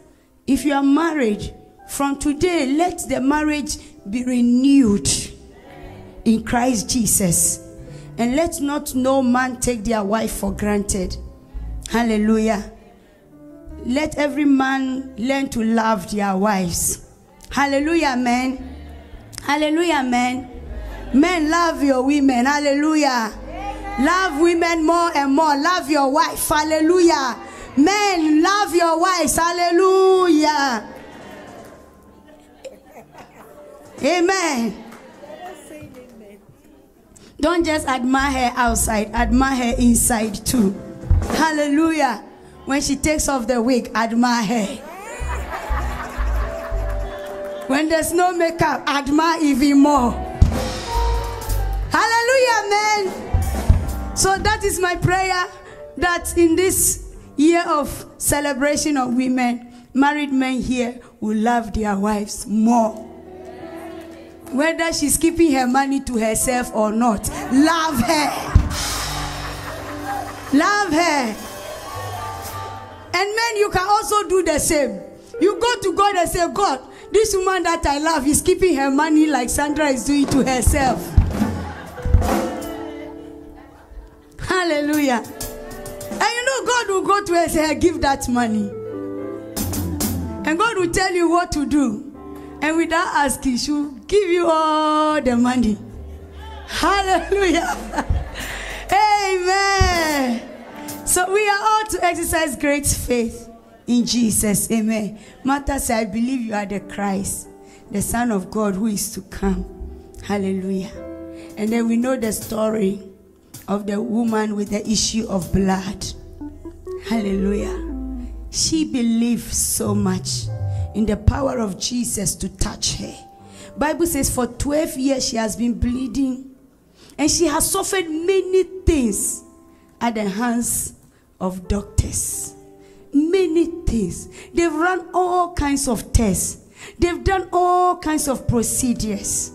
if you are married, from today, let the marriage be renewed in Christ Jesus. And let not no man take their wife for granted. Hallelujah. Let every man learn to love their wives. Hallelujah, men. Hallelujah, men. Men, love your women. Hallelujah. Love women more and more. Love your wife. Hallelujah. Men, love your wives. Hallelujah. Amen. Don't just admire her outside, admire her inside too. Hallelujah. When she takes off the wig, admire her. When there's no makeup, admire even more. Hallelujah, man. So that is my prayer that in this year of celebration of women, married men here will love their wives more whether she's keeping her money to herself or not. Love her. Love her. And men, you can also do the same. You go to God and say, God, this woman that I love is keeping her money like Sandra is doing to herself. Hallelujah. And you know, God will go to her and say, Give that money. And God will tell you what to do. And without asking, she'll give you all the money. Hallelujah. Amen. So we are all to exercise great faith in Jesus. Amen. Martha said, I believe you are the Christ, the Son of God who is to come. Hallelujah. And then we know the story of the woman with the issue of blood. Hallelujah. She believed so much in the power of Jesus to touch her. Bible says for 12 years she has been bleeding and she has suffered many things at the hands of doctors. Many things. They've run all kinds of tests. They've done all kinds of procedures.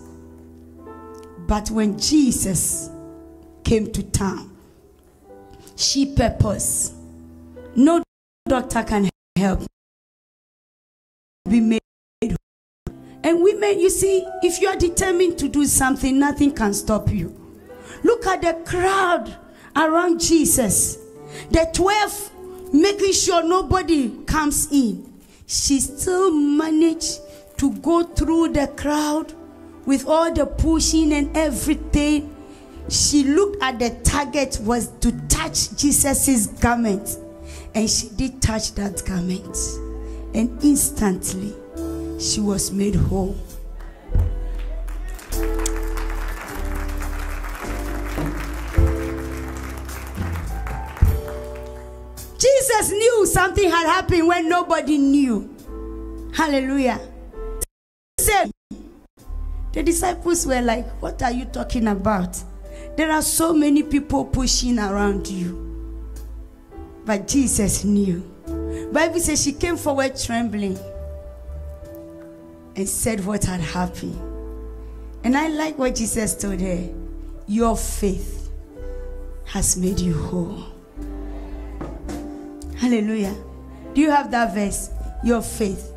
But when Jesus came to town. She purpose. No doctor can help. Be made. And women, you see, if you are determined to do something, nothing can stop you. Look at the crowd around Jesus. The 12 making sure nobody comes in. She still managed to go through the crowd with all the pushing and everything. She looked at the target was to touch Jesus's garment. And she did touch that garment. And instantly she was made whole. Jesus knew something had happened when nobody knew. Hallelujah. Said, the disciples were like, What are you talking about? There are so many people pushing around you. But Jesus knew. Bible says she came forward trembling and said what had happened. And I like what Jesus told her. Your faith has made you whole. Hallelujah. Do you have that verse? Your faith.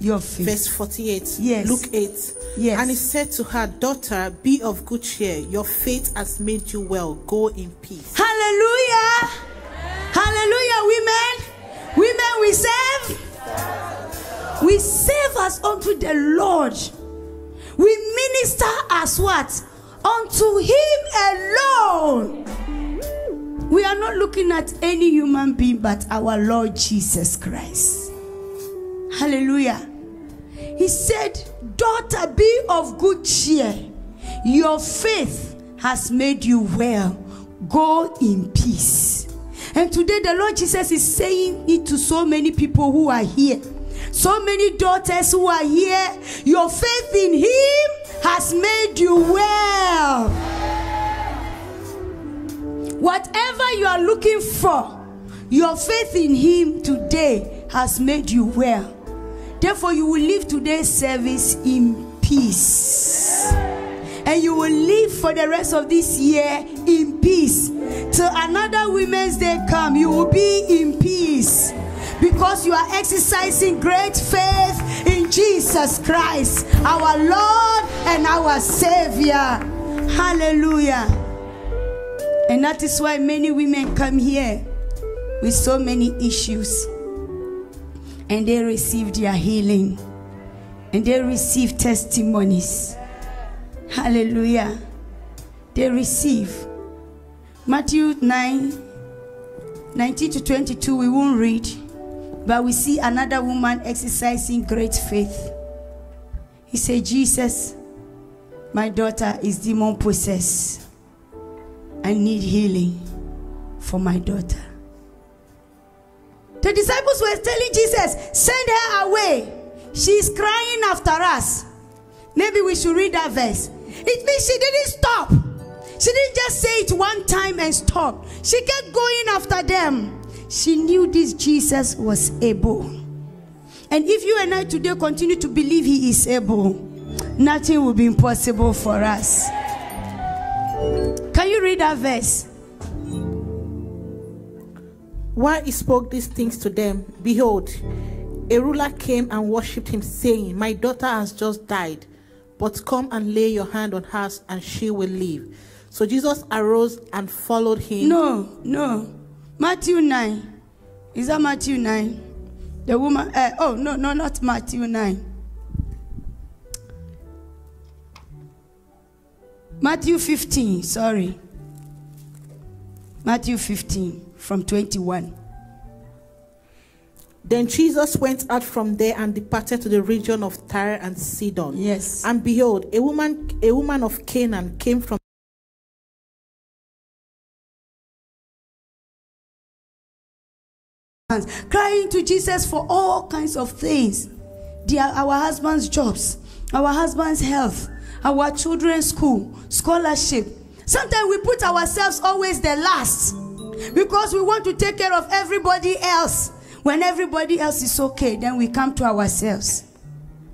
Your faith. Verse 48. Yes. Luke 8. Yes. And he said to her, Daughter, be of good cheer. Your faith has made you well. Go in peace. Hallelujah. Hallelujah, women. Women, we serve. We serve as unto the Lord. We minister as what? Unto Him alone. We are not looking at any human being but our Lord Jesus Christ. Hallelujah. He said, Daughter, be of good cheer. Your faith has made you well. Go in peace. And today, the Lord Jesus is saying it to so many people who are here. So many daughters who are here. Your faith in Him has made you well. Whatever you are looking for, your faith in Him today has made you well. Therefore, you will leave today's service in peace. And you will live for the rest of this year in peace. Till another Women's Day come, you will be in peace. Because you are exercising great faith in Jesus Christ, our Lord and our Savior. Hallelujah. And that is why many women come here with so many issues. And they receive their healing. And they receive testimonies. Hallelujah. They receive. Matthew 9 19 to 22, we won't read. But we see another woman exercising great faith. He said, Jesus, my daughter is demon possessed. I need healing for my daughter. The disciples were telling Jesus, send her away. She's crying after us. Maybe we should read that verse. It means she didn't stop. She didn't just say it one time and stop. She kept going after them. She knew this Jesus was able. And if you and I today continue to believe he is able, nothing will be impossible for us. Can you read that verse? While he spoke these things to them, behold, a ruler came and worshipped him, saying, My daughter has just died, but come and lay your hand on her, and she will live. So Jesus arose and followed him. No, no. Matthew 9. Is that Matthew 9? The woman, uh, oh, no, no, not Matthew 9. Matthew 15, sorry. Matthew 15 from 21. Then Jesus went out from there and departed to the region of Tyre and Sidon. Yes. And behold, a woman, a woman of Canaan came from crying to Jesus for all kinds of things. Our husband's jobs, our husband's health, our children's school, scholarship. Sometimes we put ourselves always the last because we want to take care of everybody else. When everybody else is okay, then we come to ourselves.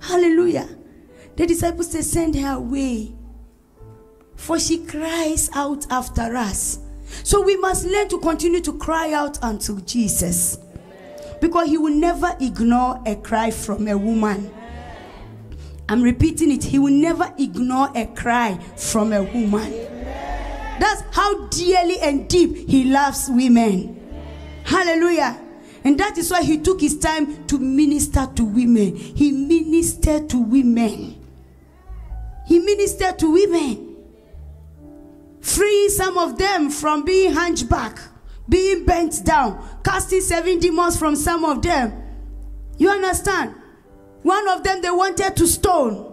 Hallelujah. The disciples say, send her away for she cries out after us. So we must learn to continue to cry out unto Jesus. Because he will never ignore a cry from a woman. I'm repeating it. He will never ignore a cry from a woman. That's how dearly and deep he loves women. Hallelujah. And that is why he took his time to minister to women. He ministered to women. He ministered to women. Freeing some of them from being hunchback, being bent down, casting seven demons from some of them. You understand? One of them they wanted to stone.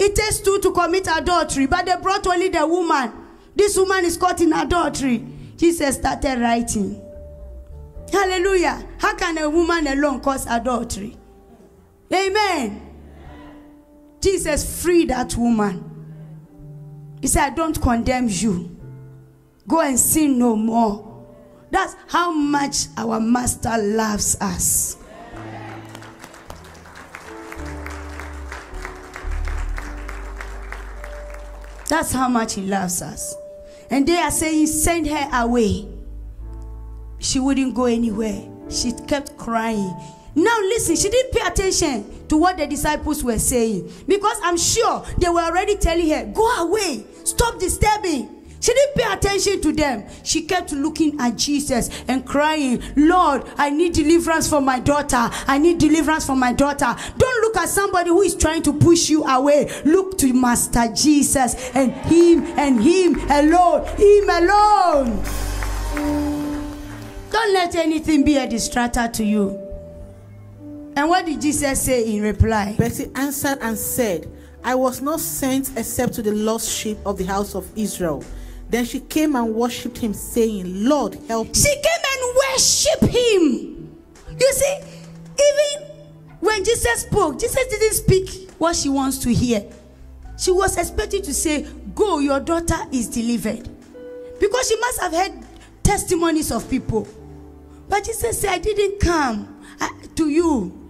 It takes two to commit adultery, but they brought only the woman. This woman is caught in adultery. Jesus started writing. Hallelujah. How can a woman alone cause adultery? Amen. Jesus freed that woman. He said, I don't condemn you. Go and sin no more. That's how much our master loves us. That's how much he loves us. And they are saying, send her away. She wouldn't go anywhere. She kept crying. Now, listen, she didn't pay attention to what the disciples were saying because I'm sure they were already telling her, Go away, stop disturbing. She didn't pay attention to them. She kept looking at Jesus and crying, Lord, I need deliverance for my daughter. I need deliverance for my daughter. Don't look at somebody who is trying to push you away. Look to Master Jesus and Him and Him alone. Him alone. Don't let anything be a distractor to you. And what did Jesus say in reply? Betty answered and said, I was not sent except to the lost sheep of the house of Israel. Then she came and worshipped him, saying, Lord, help me. She came and worshipped him. You see, even when Jesus spoke, Jesus didn't speak what she wants to hear. She was expecting to say, Go, your daughter is delivered. Because she must have heard testimonies of people. But Jesus said, I didn't come to you.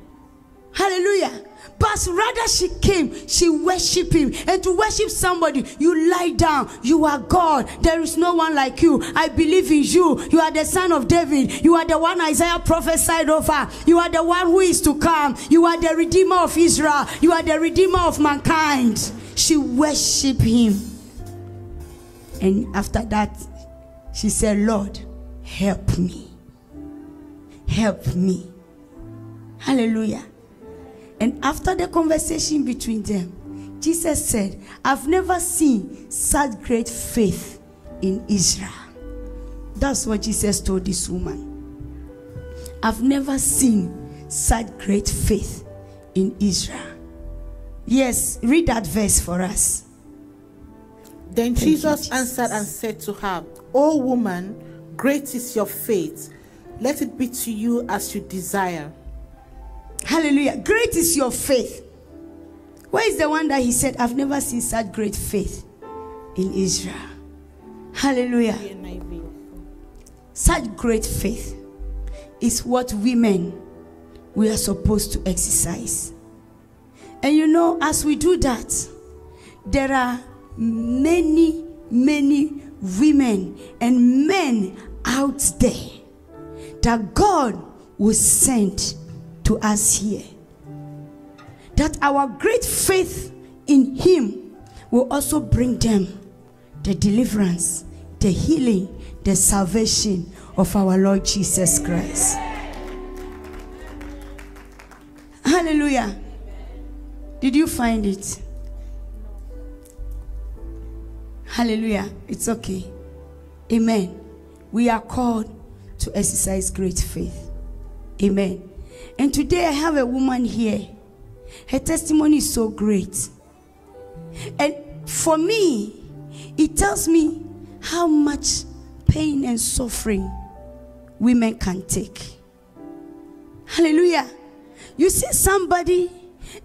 Hallelujah. But rather she came, she worshiped him. And to worship somebody, you lie down. You are God. There is no one like you. I believe in you. You are the son of David. You are the one Isaiah prophesied over. You are the one who is to come. You are the redeemer of Israel. You are the redeemer of mankind. She worshiped him. And after that, she said, Lord, help me. Help me. Hallelujah. And after the conversation between them, Jesus said, I've never seen such great faith in Israel. That's what Jesus told this woman. I've never seen such great faith in Israel. Yes, read that verse for us. Then Jesus answered and said to her, O woman, great is your faith. Let it be to you as you desire. Hallelujah. Great is your faith. Where is the one that he said, I've never seen such great faith in Israel? Hallelujah. Such great faith is what women we are supposed to exercise. And you know, as we do that, there are many, many women and men out there that God will send to us here. That our great faith in Him will also bring them the deliverance, the healing, the salvation of our Lord Jesus Christ. Hallelujah. Did you find it? Hallelujah. It's okay. Amen. We are called to exercise great faith. Amen. And today I have a woman here. Her testimony is so great. And for me, it tells me how much pain and suffering women can take. Hallelujah. You see somebody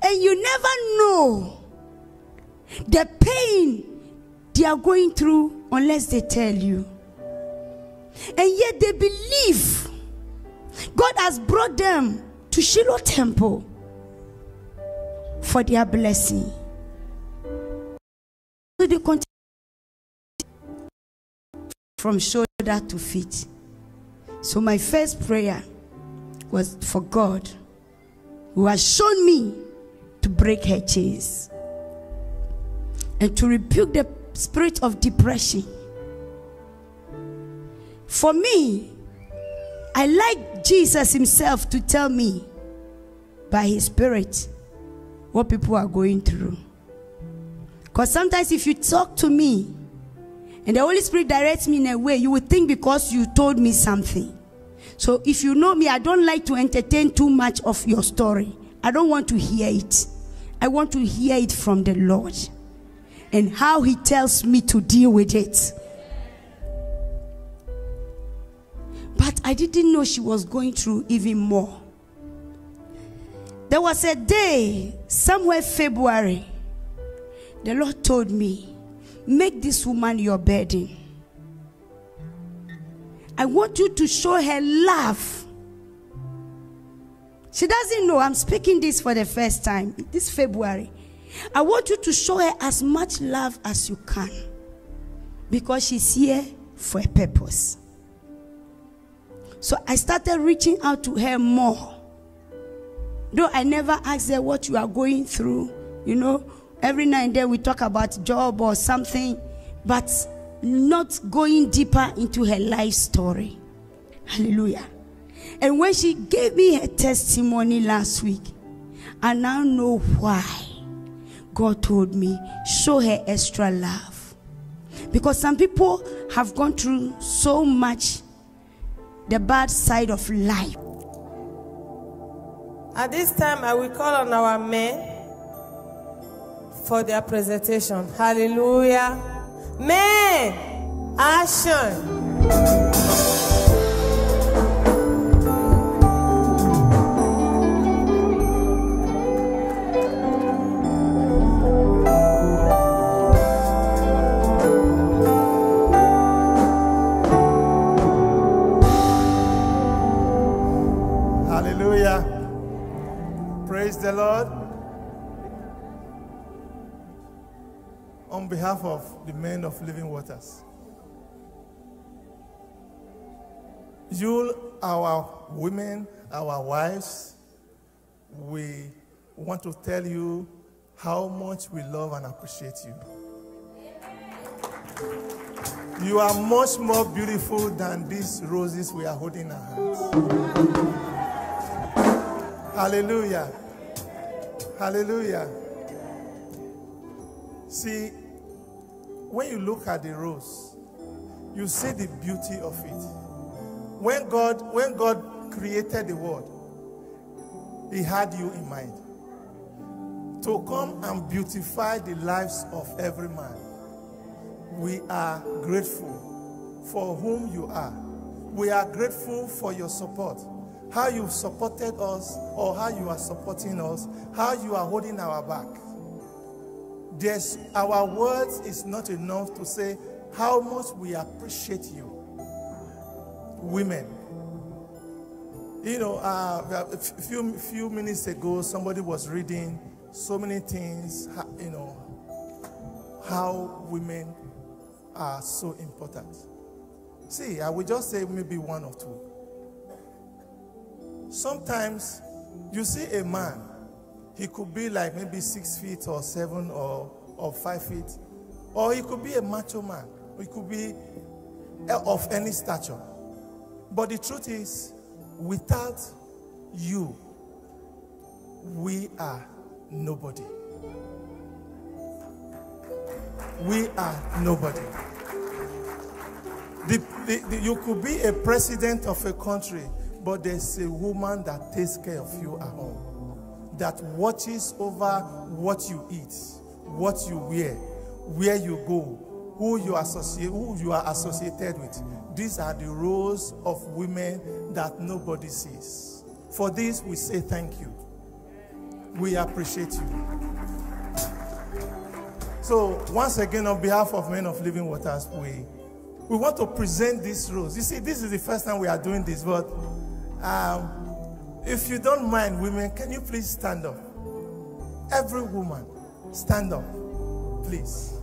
and you never know the pain they are going through unless they tell you. And yet they believe God has brought them to Shiloh Temple for their blessing. So they continue from shoulder to feet. So my first prayer was for God, who has shown me to break her chains and to rebuke the spirit of depression. For me, I like Jesus himself to tell me by his spirit what people are going through. Because sometimes if you talk to me and the Holy Spirit directs me in a way, you would think because you told me something. So if you know me, I don't like to entertain too much of your story. I don't want to hear it. I want to hear it from the Lord and how He tells me to deal with it. I didn't know she was going through even more. There was a day, somewhere February, the Lord told me, Make this woman your burden. I want you to show her love. She doesn't know I'm speaking this for the first time, this February. I want you to show her as much love as you can because she's here for a purpose. So I started reaching out to her more. Though I never asked her what you are going through, you know, every now and then we talk about job or something, but not going deeper into her life story. Hallelujah. And when she gave me her testimony last week, I now know why God told me, show her extra love. Because some people have gone through so much the bad side of life. At this time, I will call on our men for their presentation. Hallelujah. Men, action. Behalf of the men of Living Waters, you, our women, our wives, we want to tell you how much we love and appreciate you. You are much more beautiful than these roses we are holding in our hands. Hallelujah. Hallelujah. See, when you look at the rose, you see the beauty of it. When God, when God created the world, He had you in mind to come and beautify the lives of every man. We are grateful for whom you are. We are grateful for your support how you've supported us or how you are supporting us, how you are holding our back. There's, our words is not enough to say how much we appreciate you. Women. You know, uh, a few, few minutes ago, somebody was reading so many things, you know, how women are so important. See, I will just say maybe one or two. Sometimes you see a man, he could be like maybe six feet or seven or, or five feet, or he could be a macho man, he could be eh, of any stature. But the truth is, without you, we are nobody. We are nobody. The, the, the, you could be a president of a country, but there's a woman that takes care of you at home, that watches over what you eat, what you wear, where you go, who you associate, who you are associated with. These are the roles of women that nobody sees. For this, we say thank you. We appreciate you. So, once again, on behalf of Men of Living Waters, we we want to present these roles. You see, this is the first time we are doing this, but um, if you don't mind, women, can you please stand up? Every woman, stand up, please.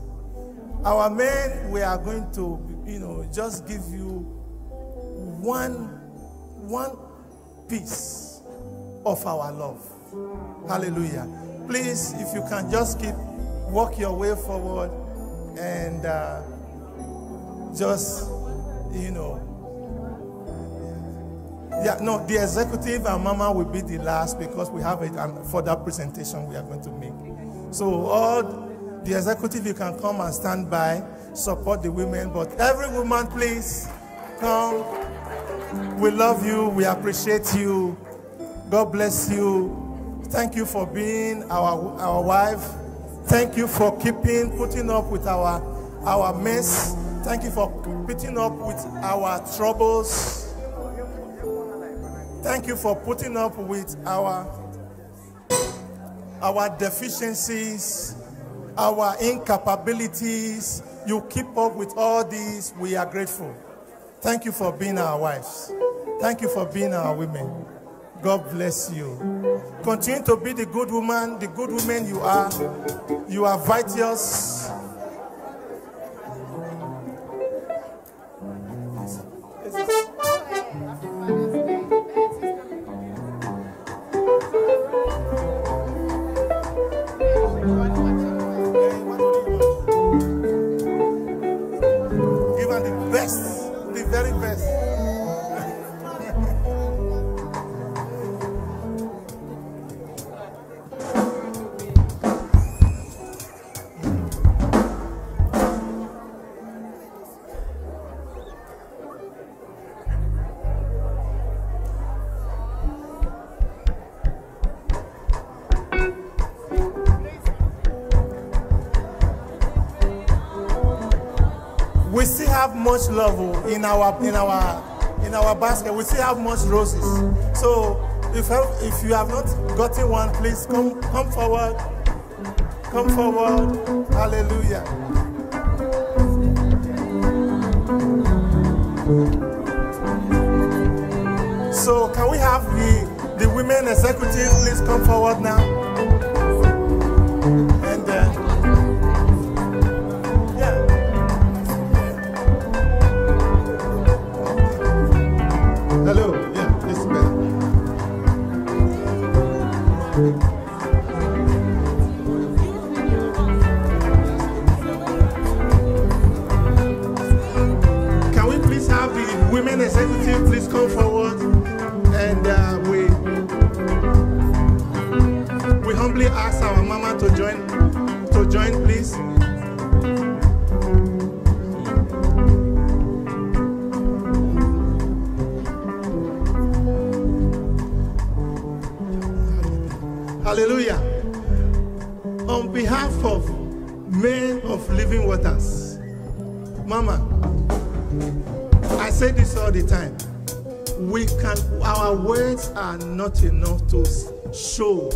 Our men, we are going to, you know, just give you one, one piece of our love. Hallelujah. Please, if you can just keep, walk your way forward and uh, just, you know, yeah, no, the executive and mama will be the last because we have it and for that presentation we are going to make. So all the executive, you can come and stand by, support the women, but every woman, please come. We love you. We appreciate you. God bless you. Thank you for being our, our wife. Thank you for keeping, putting up with our, our mess. Thank you for putting up with our troubles. Thank you for putting up with our, our deficiencies, our incapabilities. You keep up with all these. We are grateful. Thank you for being our wives. Thank you for being our women. God bless you. Continue to be the good woman, the good woman you are. You are vigorous. Much love oh, in our in our in our basket. We still have much roses. So if if you have not gotten one, please come come forward. Come forward. Hallelujah. So can we have the the women executive please come forward now? Please. Hallelujah. On behalf of men of living waters, Mama, I say this all the time. We can, our words are not enough to show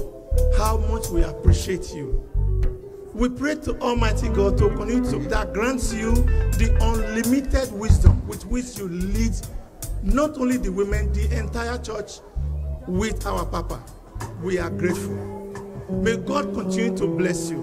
how much we appreciate you. We pray to Almighty God to open continue to, that grants you the unlimited wisdom with which you lead not only the women, the entire church with our Papa. We are grateful. May God continue to bless you.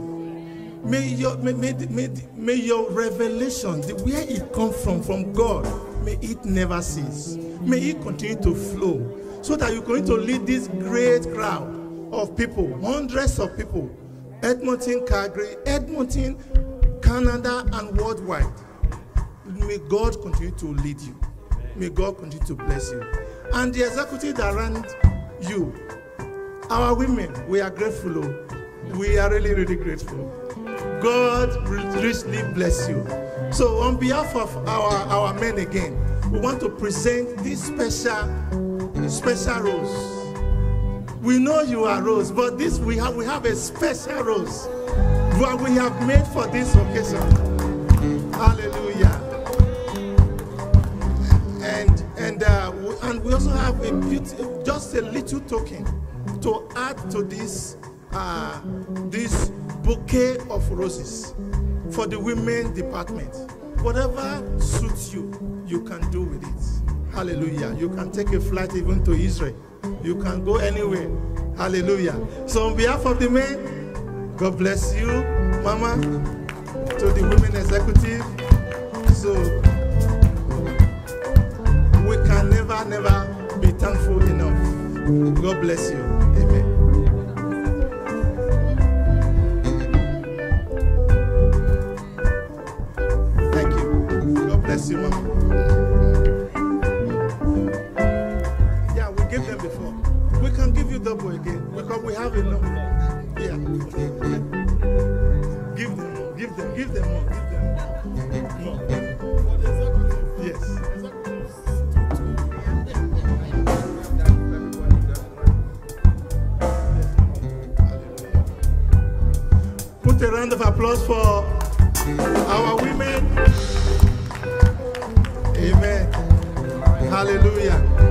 May your, may, may, may, may your revelation, the, where it comes from, from God, may it never cease. May it continue to flow so that you're going to lead this great crowd of people, hundreds of people, Edmonton, Calgary, Edmonton, Canada, and worldwide. May God continue to lead you. May God continue to bless you. And the executive that ran you, our women, we are grateful. oh. We are really, really grateful. God richly bless you. So, on behalf of our, our men again, we want to present this special, special rose. We know you are rose, but this we have we have a special rose what we have made for this occasion. Hallelujah. And and uh, we- and we also have a beauty, just a little token to add to this uh, this bouquet of roses for the women department. Whatever suits you, you can do with it. Hallelujah. You can take a flight even to Israel. You can go anywhere. Hallelujah. So, on behalf of the men, God bless you, Mama, to the women executive. So, we can never, never be thankful enough. God bless you. Amen. Thank you. God bless you, Mama. Double again because we have enough. Yeah. Give them more. Give them. Give them more. Give them more. Yes. Put a round of applause for our women. Amen. Hallelujah.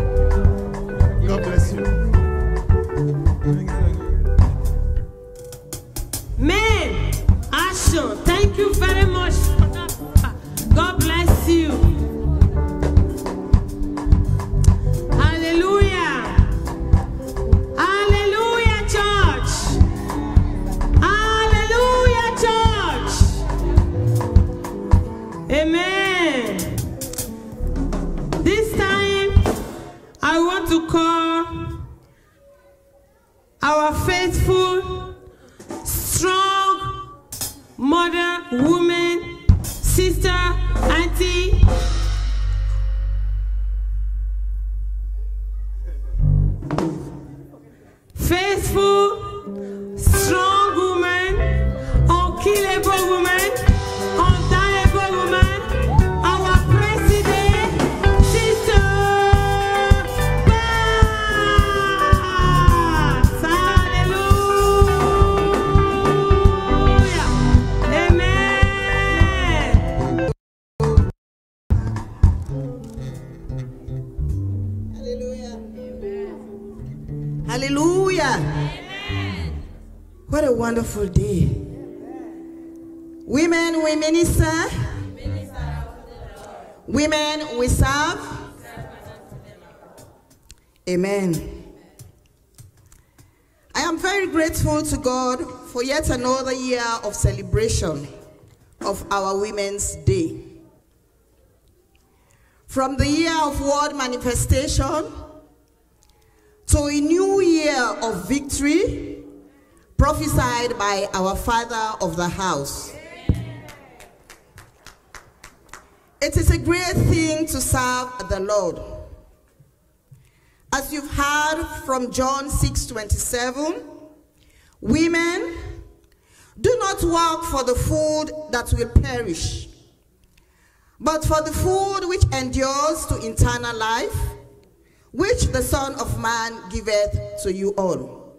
You very much. God bless you. Hallelujah. Hallelujah, church. Hallelujah, church. Amen. This time, I want to call our faithful, Amen. I am very grateful to God for yet another year of celebration of our Women's Day. From the year of world manifestation to a new year of victory prophesied by our father of the house. It is a great thing to serve the Lord. As you've heard from John 6:27, women do not work for the food that will perish, but for the food which endures to eternal life, which the Son of Man giveth to you all.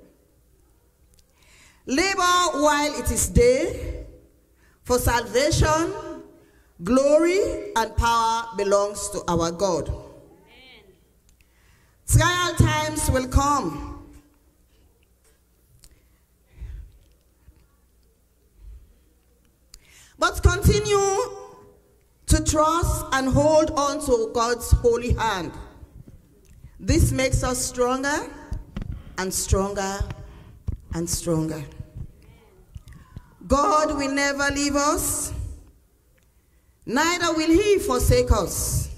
Labor while it is day, for salvation, glory, and power belongs to our God. Trial times will come. But continue to trust and hold on to God's holy hand. This makes us stronger and stronger and stronger. God will never leave us, neither will he forsake us,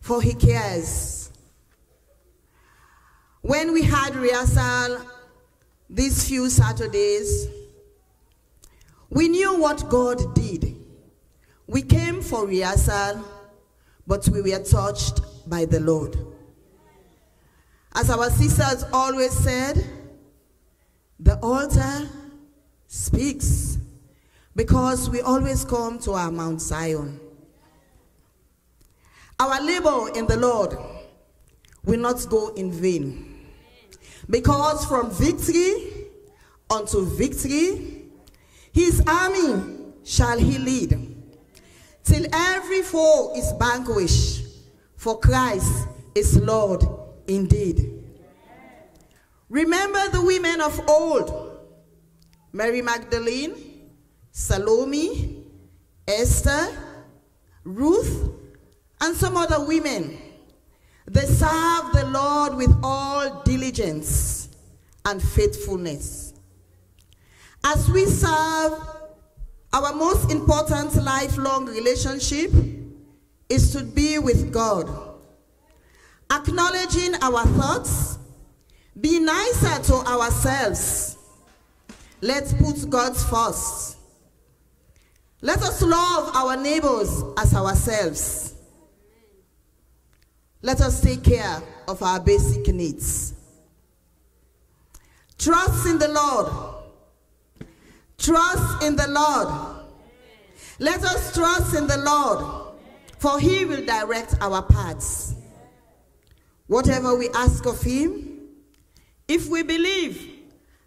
for he cares. When we had rehearsal these few Saturdays, we knew what God did. We came for rehearsal, but we were touched by the Lord. As our sisters always said, the altar speaks because we always come to our Mount Zion. Our labor in the Lord will not go in vain. Because from victory unto victory, his army shall he lead, till every foe is vanquished, for Christ is Lord indeed. Remember the women of old Mary Magdalene, Salome, Esther, Ruth, and some other women. They served the Lord with all diligence and faithfulness. As we serve, our most important lifelong relationship is to be with God acknowledging our thoughts, be nicer to ourselves. Let's put God first. Let us love our neighbors as ourselves. Let us take care of our basic needs. Trust in the Lord. Trust in the Lord. Let us trust in the Lord, for he will direct our paths. Whatever we ask of him, if we believe,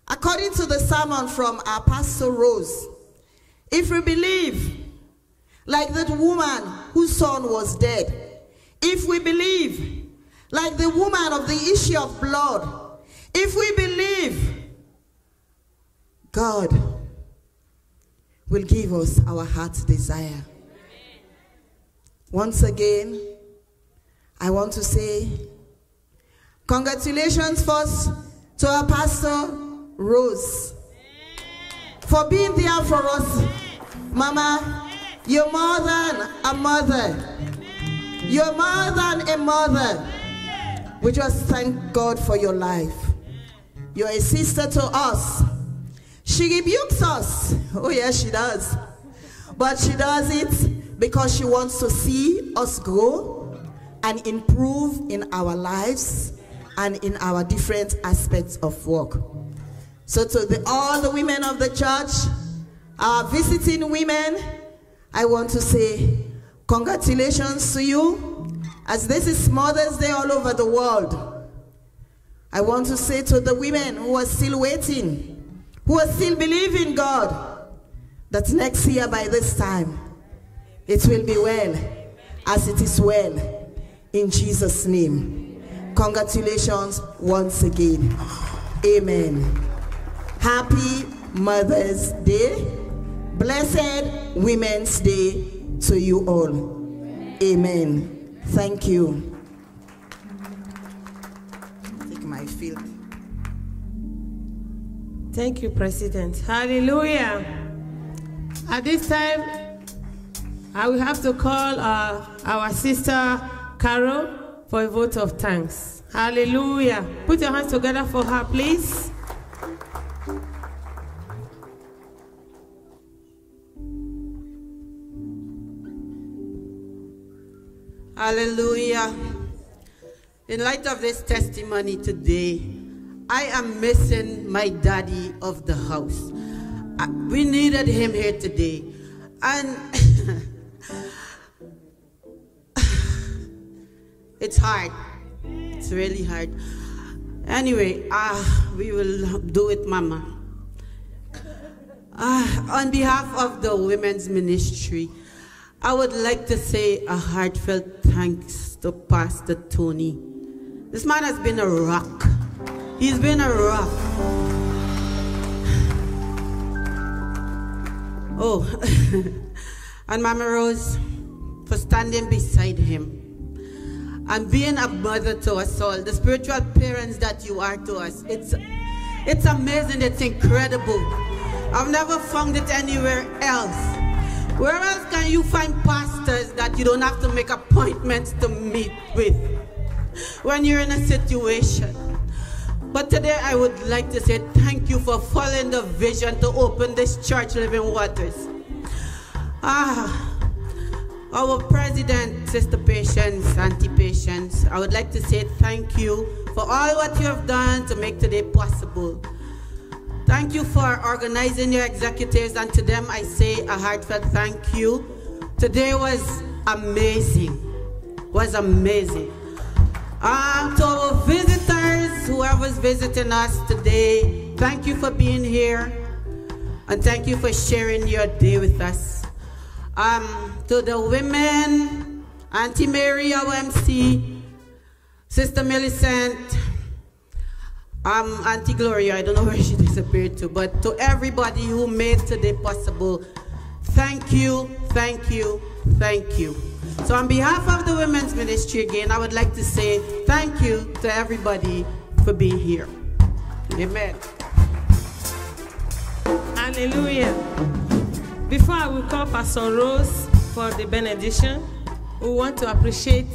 according to the sermon from our pastor Rose, if we believe, like that woman whose son was dead, if we believe, like the woman of the issue of blood, if we believe, God will give us our heart's desire. Once again, I want to say congratulations first to our pastor, Rose, for being there for us. Mama, you're more than a mother. You're more than a mother. We just thank God for your life. You're a sister to us. She rebukes us. Oh, yes, she does. But she does it because she wants to see us grow and improve in our lives and in our different aspects of work. So, to the, all the women of the church, our visiting women, I want to say congratulations to you as this is Mother's Day all over the world. I want to say to the women who are still waiting, who are still believing God, that next year by this time, it will be well as it is well in Jesus' name. Congratulations once again. Amen. Happy Mother's Day. Blessed Women's Day to you all. Amen. Thank you. Take my field. Thank you, President. Hallelujah. At this time, I will have to call uh, our sister Carol for a vote of thanks. Hallelujah. Put your hands together for her, please. Hallelujah. In light of this testimony today, I am missing my daddy of the house. We needed him here today. And [laughs] it's hard. It's really hard. Anyway, uh, we will do it, Mama. Uh, on behalf of the women's ministry, I would like to say a heartfelt thanks to Pastor Tony. This man has been a rock. He's been a rock. Oh, [laughs] and Mama Rose for standing beside him and being a mother to us all, the spiritual parents that you are to us. It's, it's amazing, it's incredible. I've never found it anywhere else. Where else can you find pastors that you don't have to make appointments to meet with when you're in a situation? But today I would like to say thank you for following the vision to open this church, Living Waters. Ah, our president, Sister Patience, Auntie Patience, I would like to say thank you for all what you have done to make today possible. Thank you for organizing your executives, and to them I say a heartfelt thank you. Today was amazing. Was amazing. Um, to our visitors, whoever's visiting us today, thank you for being here, and thank you for sharing your day with us. Um, to the women, Auntie Mary, our MC, Sister Millicent, um, Auntie Gloria, I don't know [laughs] where she disappeared to, but to everybody who made today possible, thank you, thank you, thank you. So on behalf of the Women's Ministry again, I would like to say thank you to everybody for being here. Amen. Hallelujah. Before I will call Pastor Rose for the benediction, we want to appreciate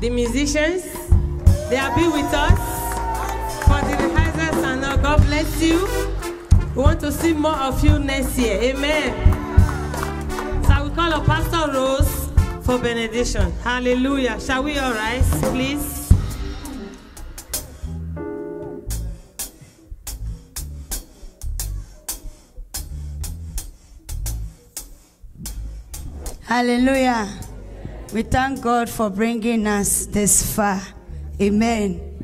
the musicians. They have been with us for the rehearsals and all. Oh, God bless you. We want to see more of you next year. Amen. So we call on Pastor Rose for benediction. Hallelujah. Shall we all rise, please? Hallelujah. We thank God for bringing us this far. Amen.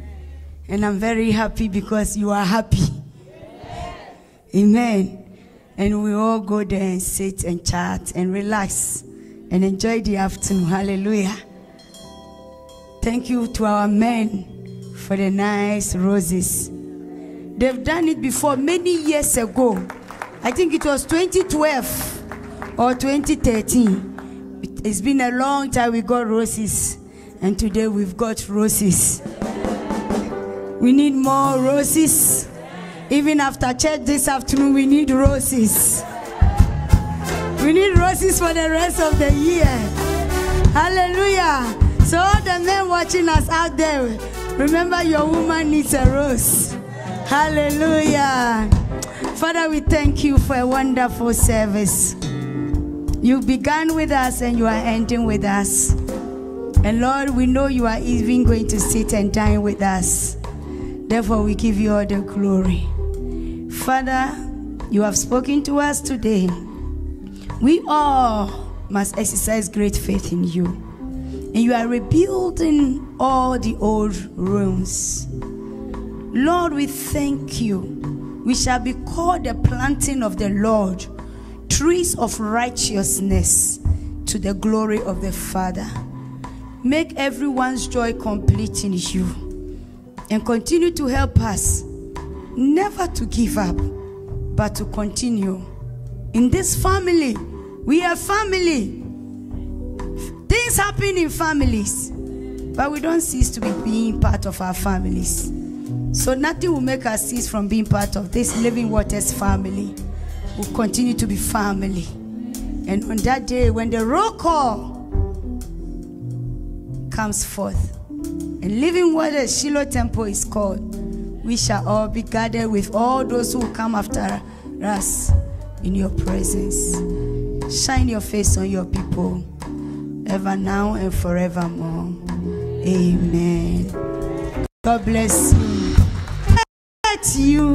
And I'm very happy because you are happy. Amen. And we all go there and sit and chat and relax and enjoy the afternoon. Hallelujah. Thank you to our men for the nice roses. They've done it before many years ago. I think it was 2012 or 2013. It's been a long time we got roses, and today we've got roses. We need more roses. Even after church this afternoon, we need roses. We need roses for the rest of the year. Hallelujah. So, all the men watching us out there, remember your woman needs a rose. Hallelujah. Father, we thank you for a wonderful service. You began with us and you are ending with us. And Lord, we know you are even going to sit and dine with us. Therefore, we give you all the glory. Father, you have spoken to us today. We all must exercise great faith in you. And you are rebuilding all the old ruins. Lord, we thank you. We shall be called the planting of the Lord, trees of righteousness to the glory of the Father. Make everyone's joy complete in you and continue to help us never to give up, but to continue. In this family, we are family. Things happen in families, but we don't cease to be being part of our families. So nothing will make us cease from being part of this living waters family. We'll continue to be family. And on that day, when the roll call comes forth, and living where the Shiloh Temple is called, we shall all be gathered with all those who come after us in your presence. Shine your face on your people, ever now and forevermore. Amen. God bless you. Let you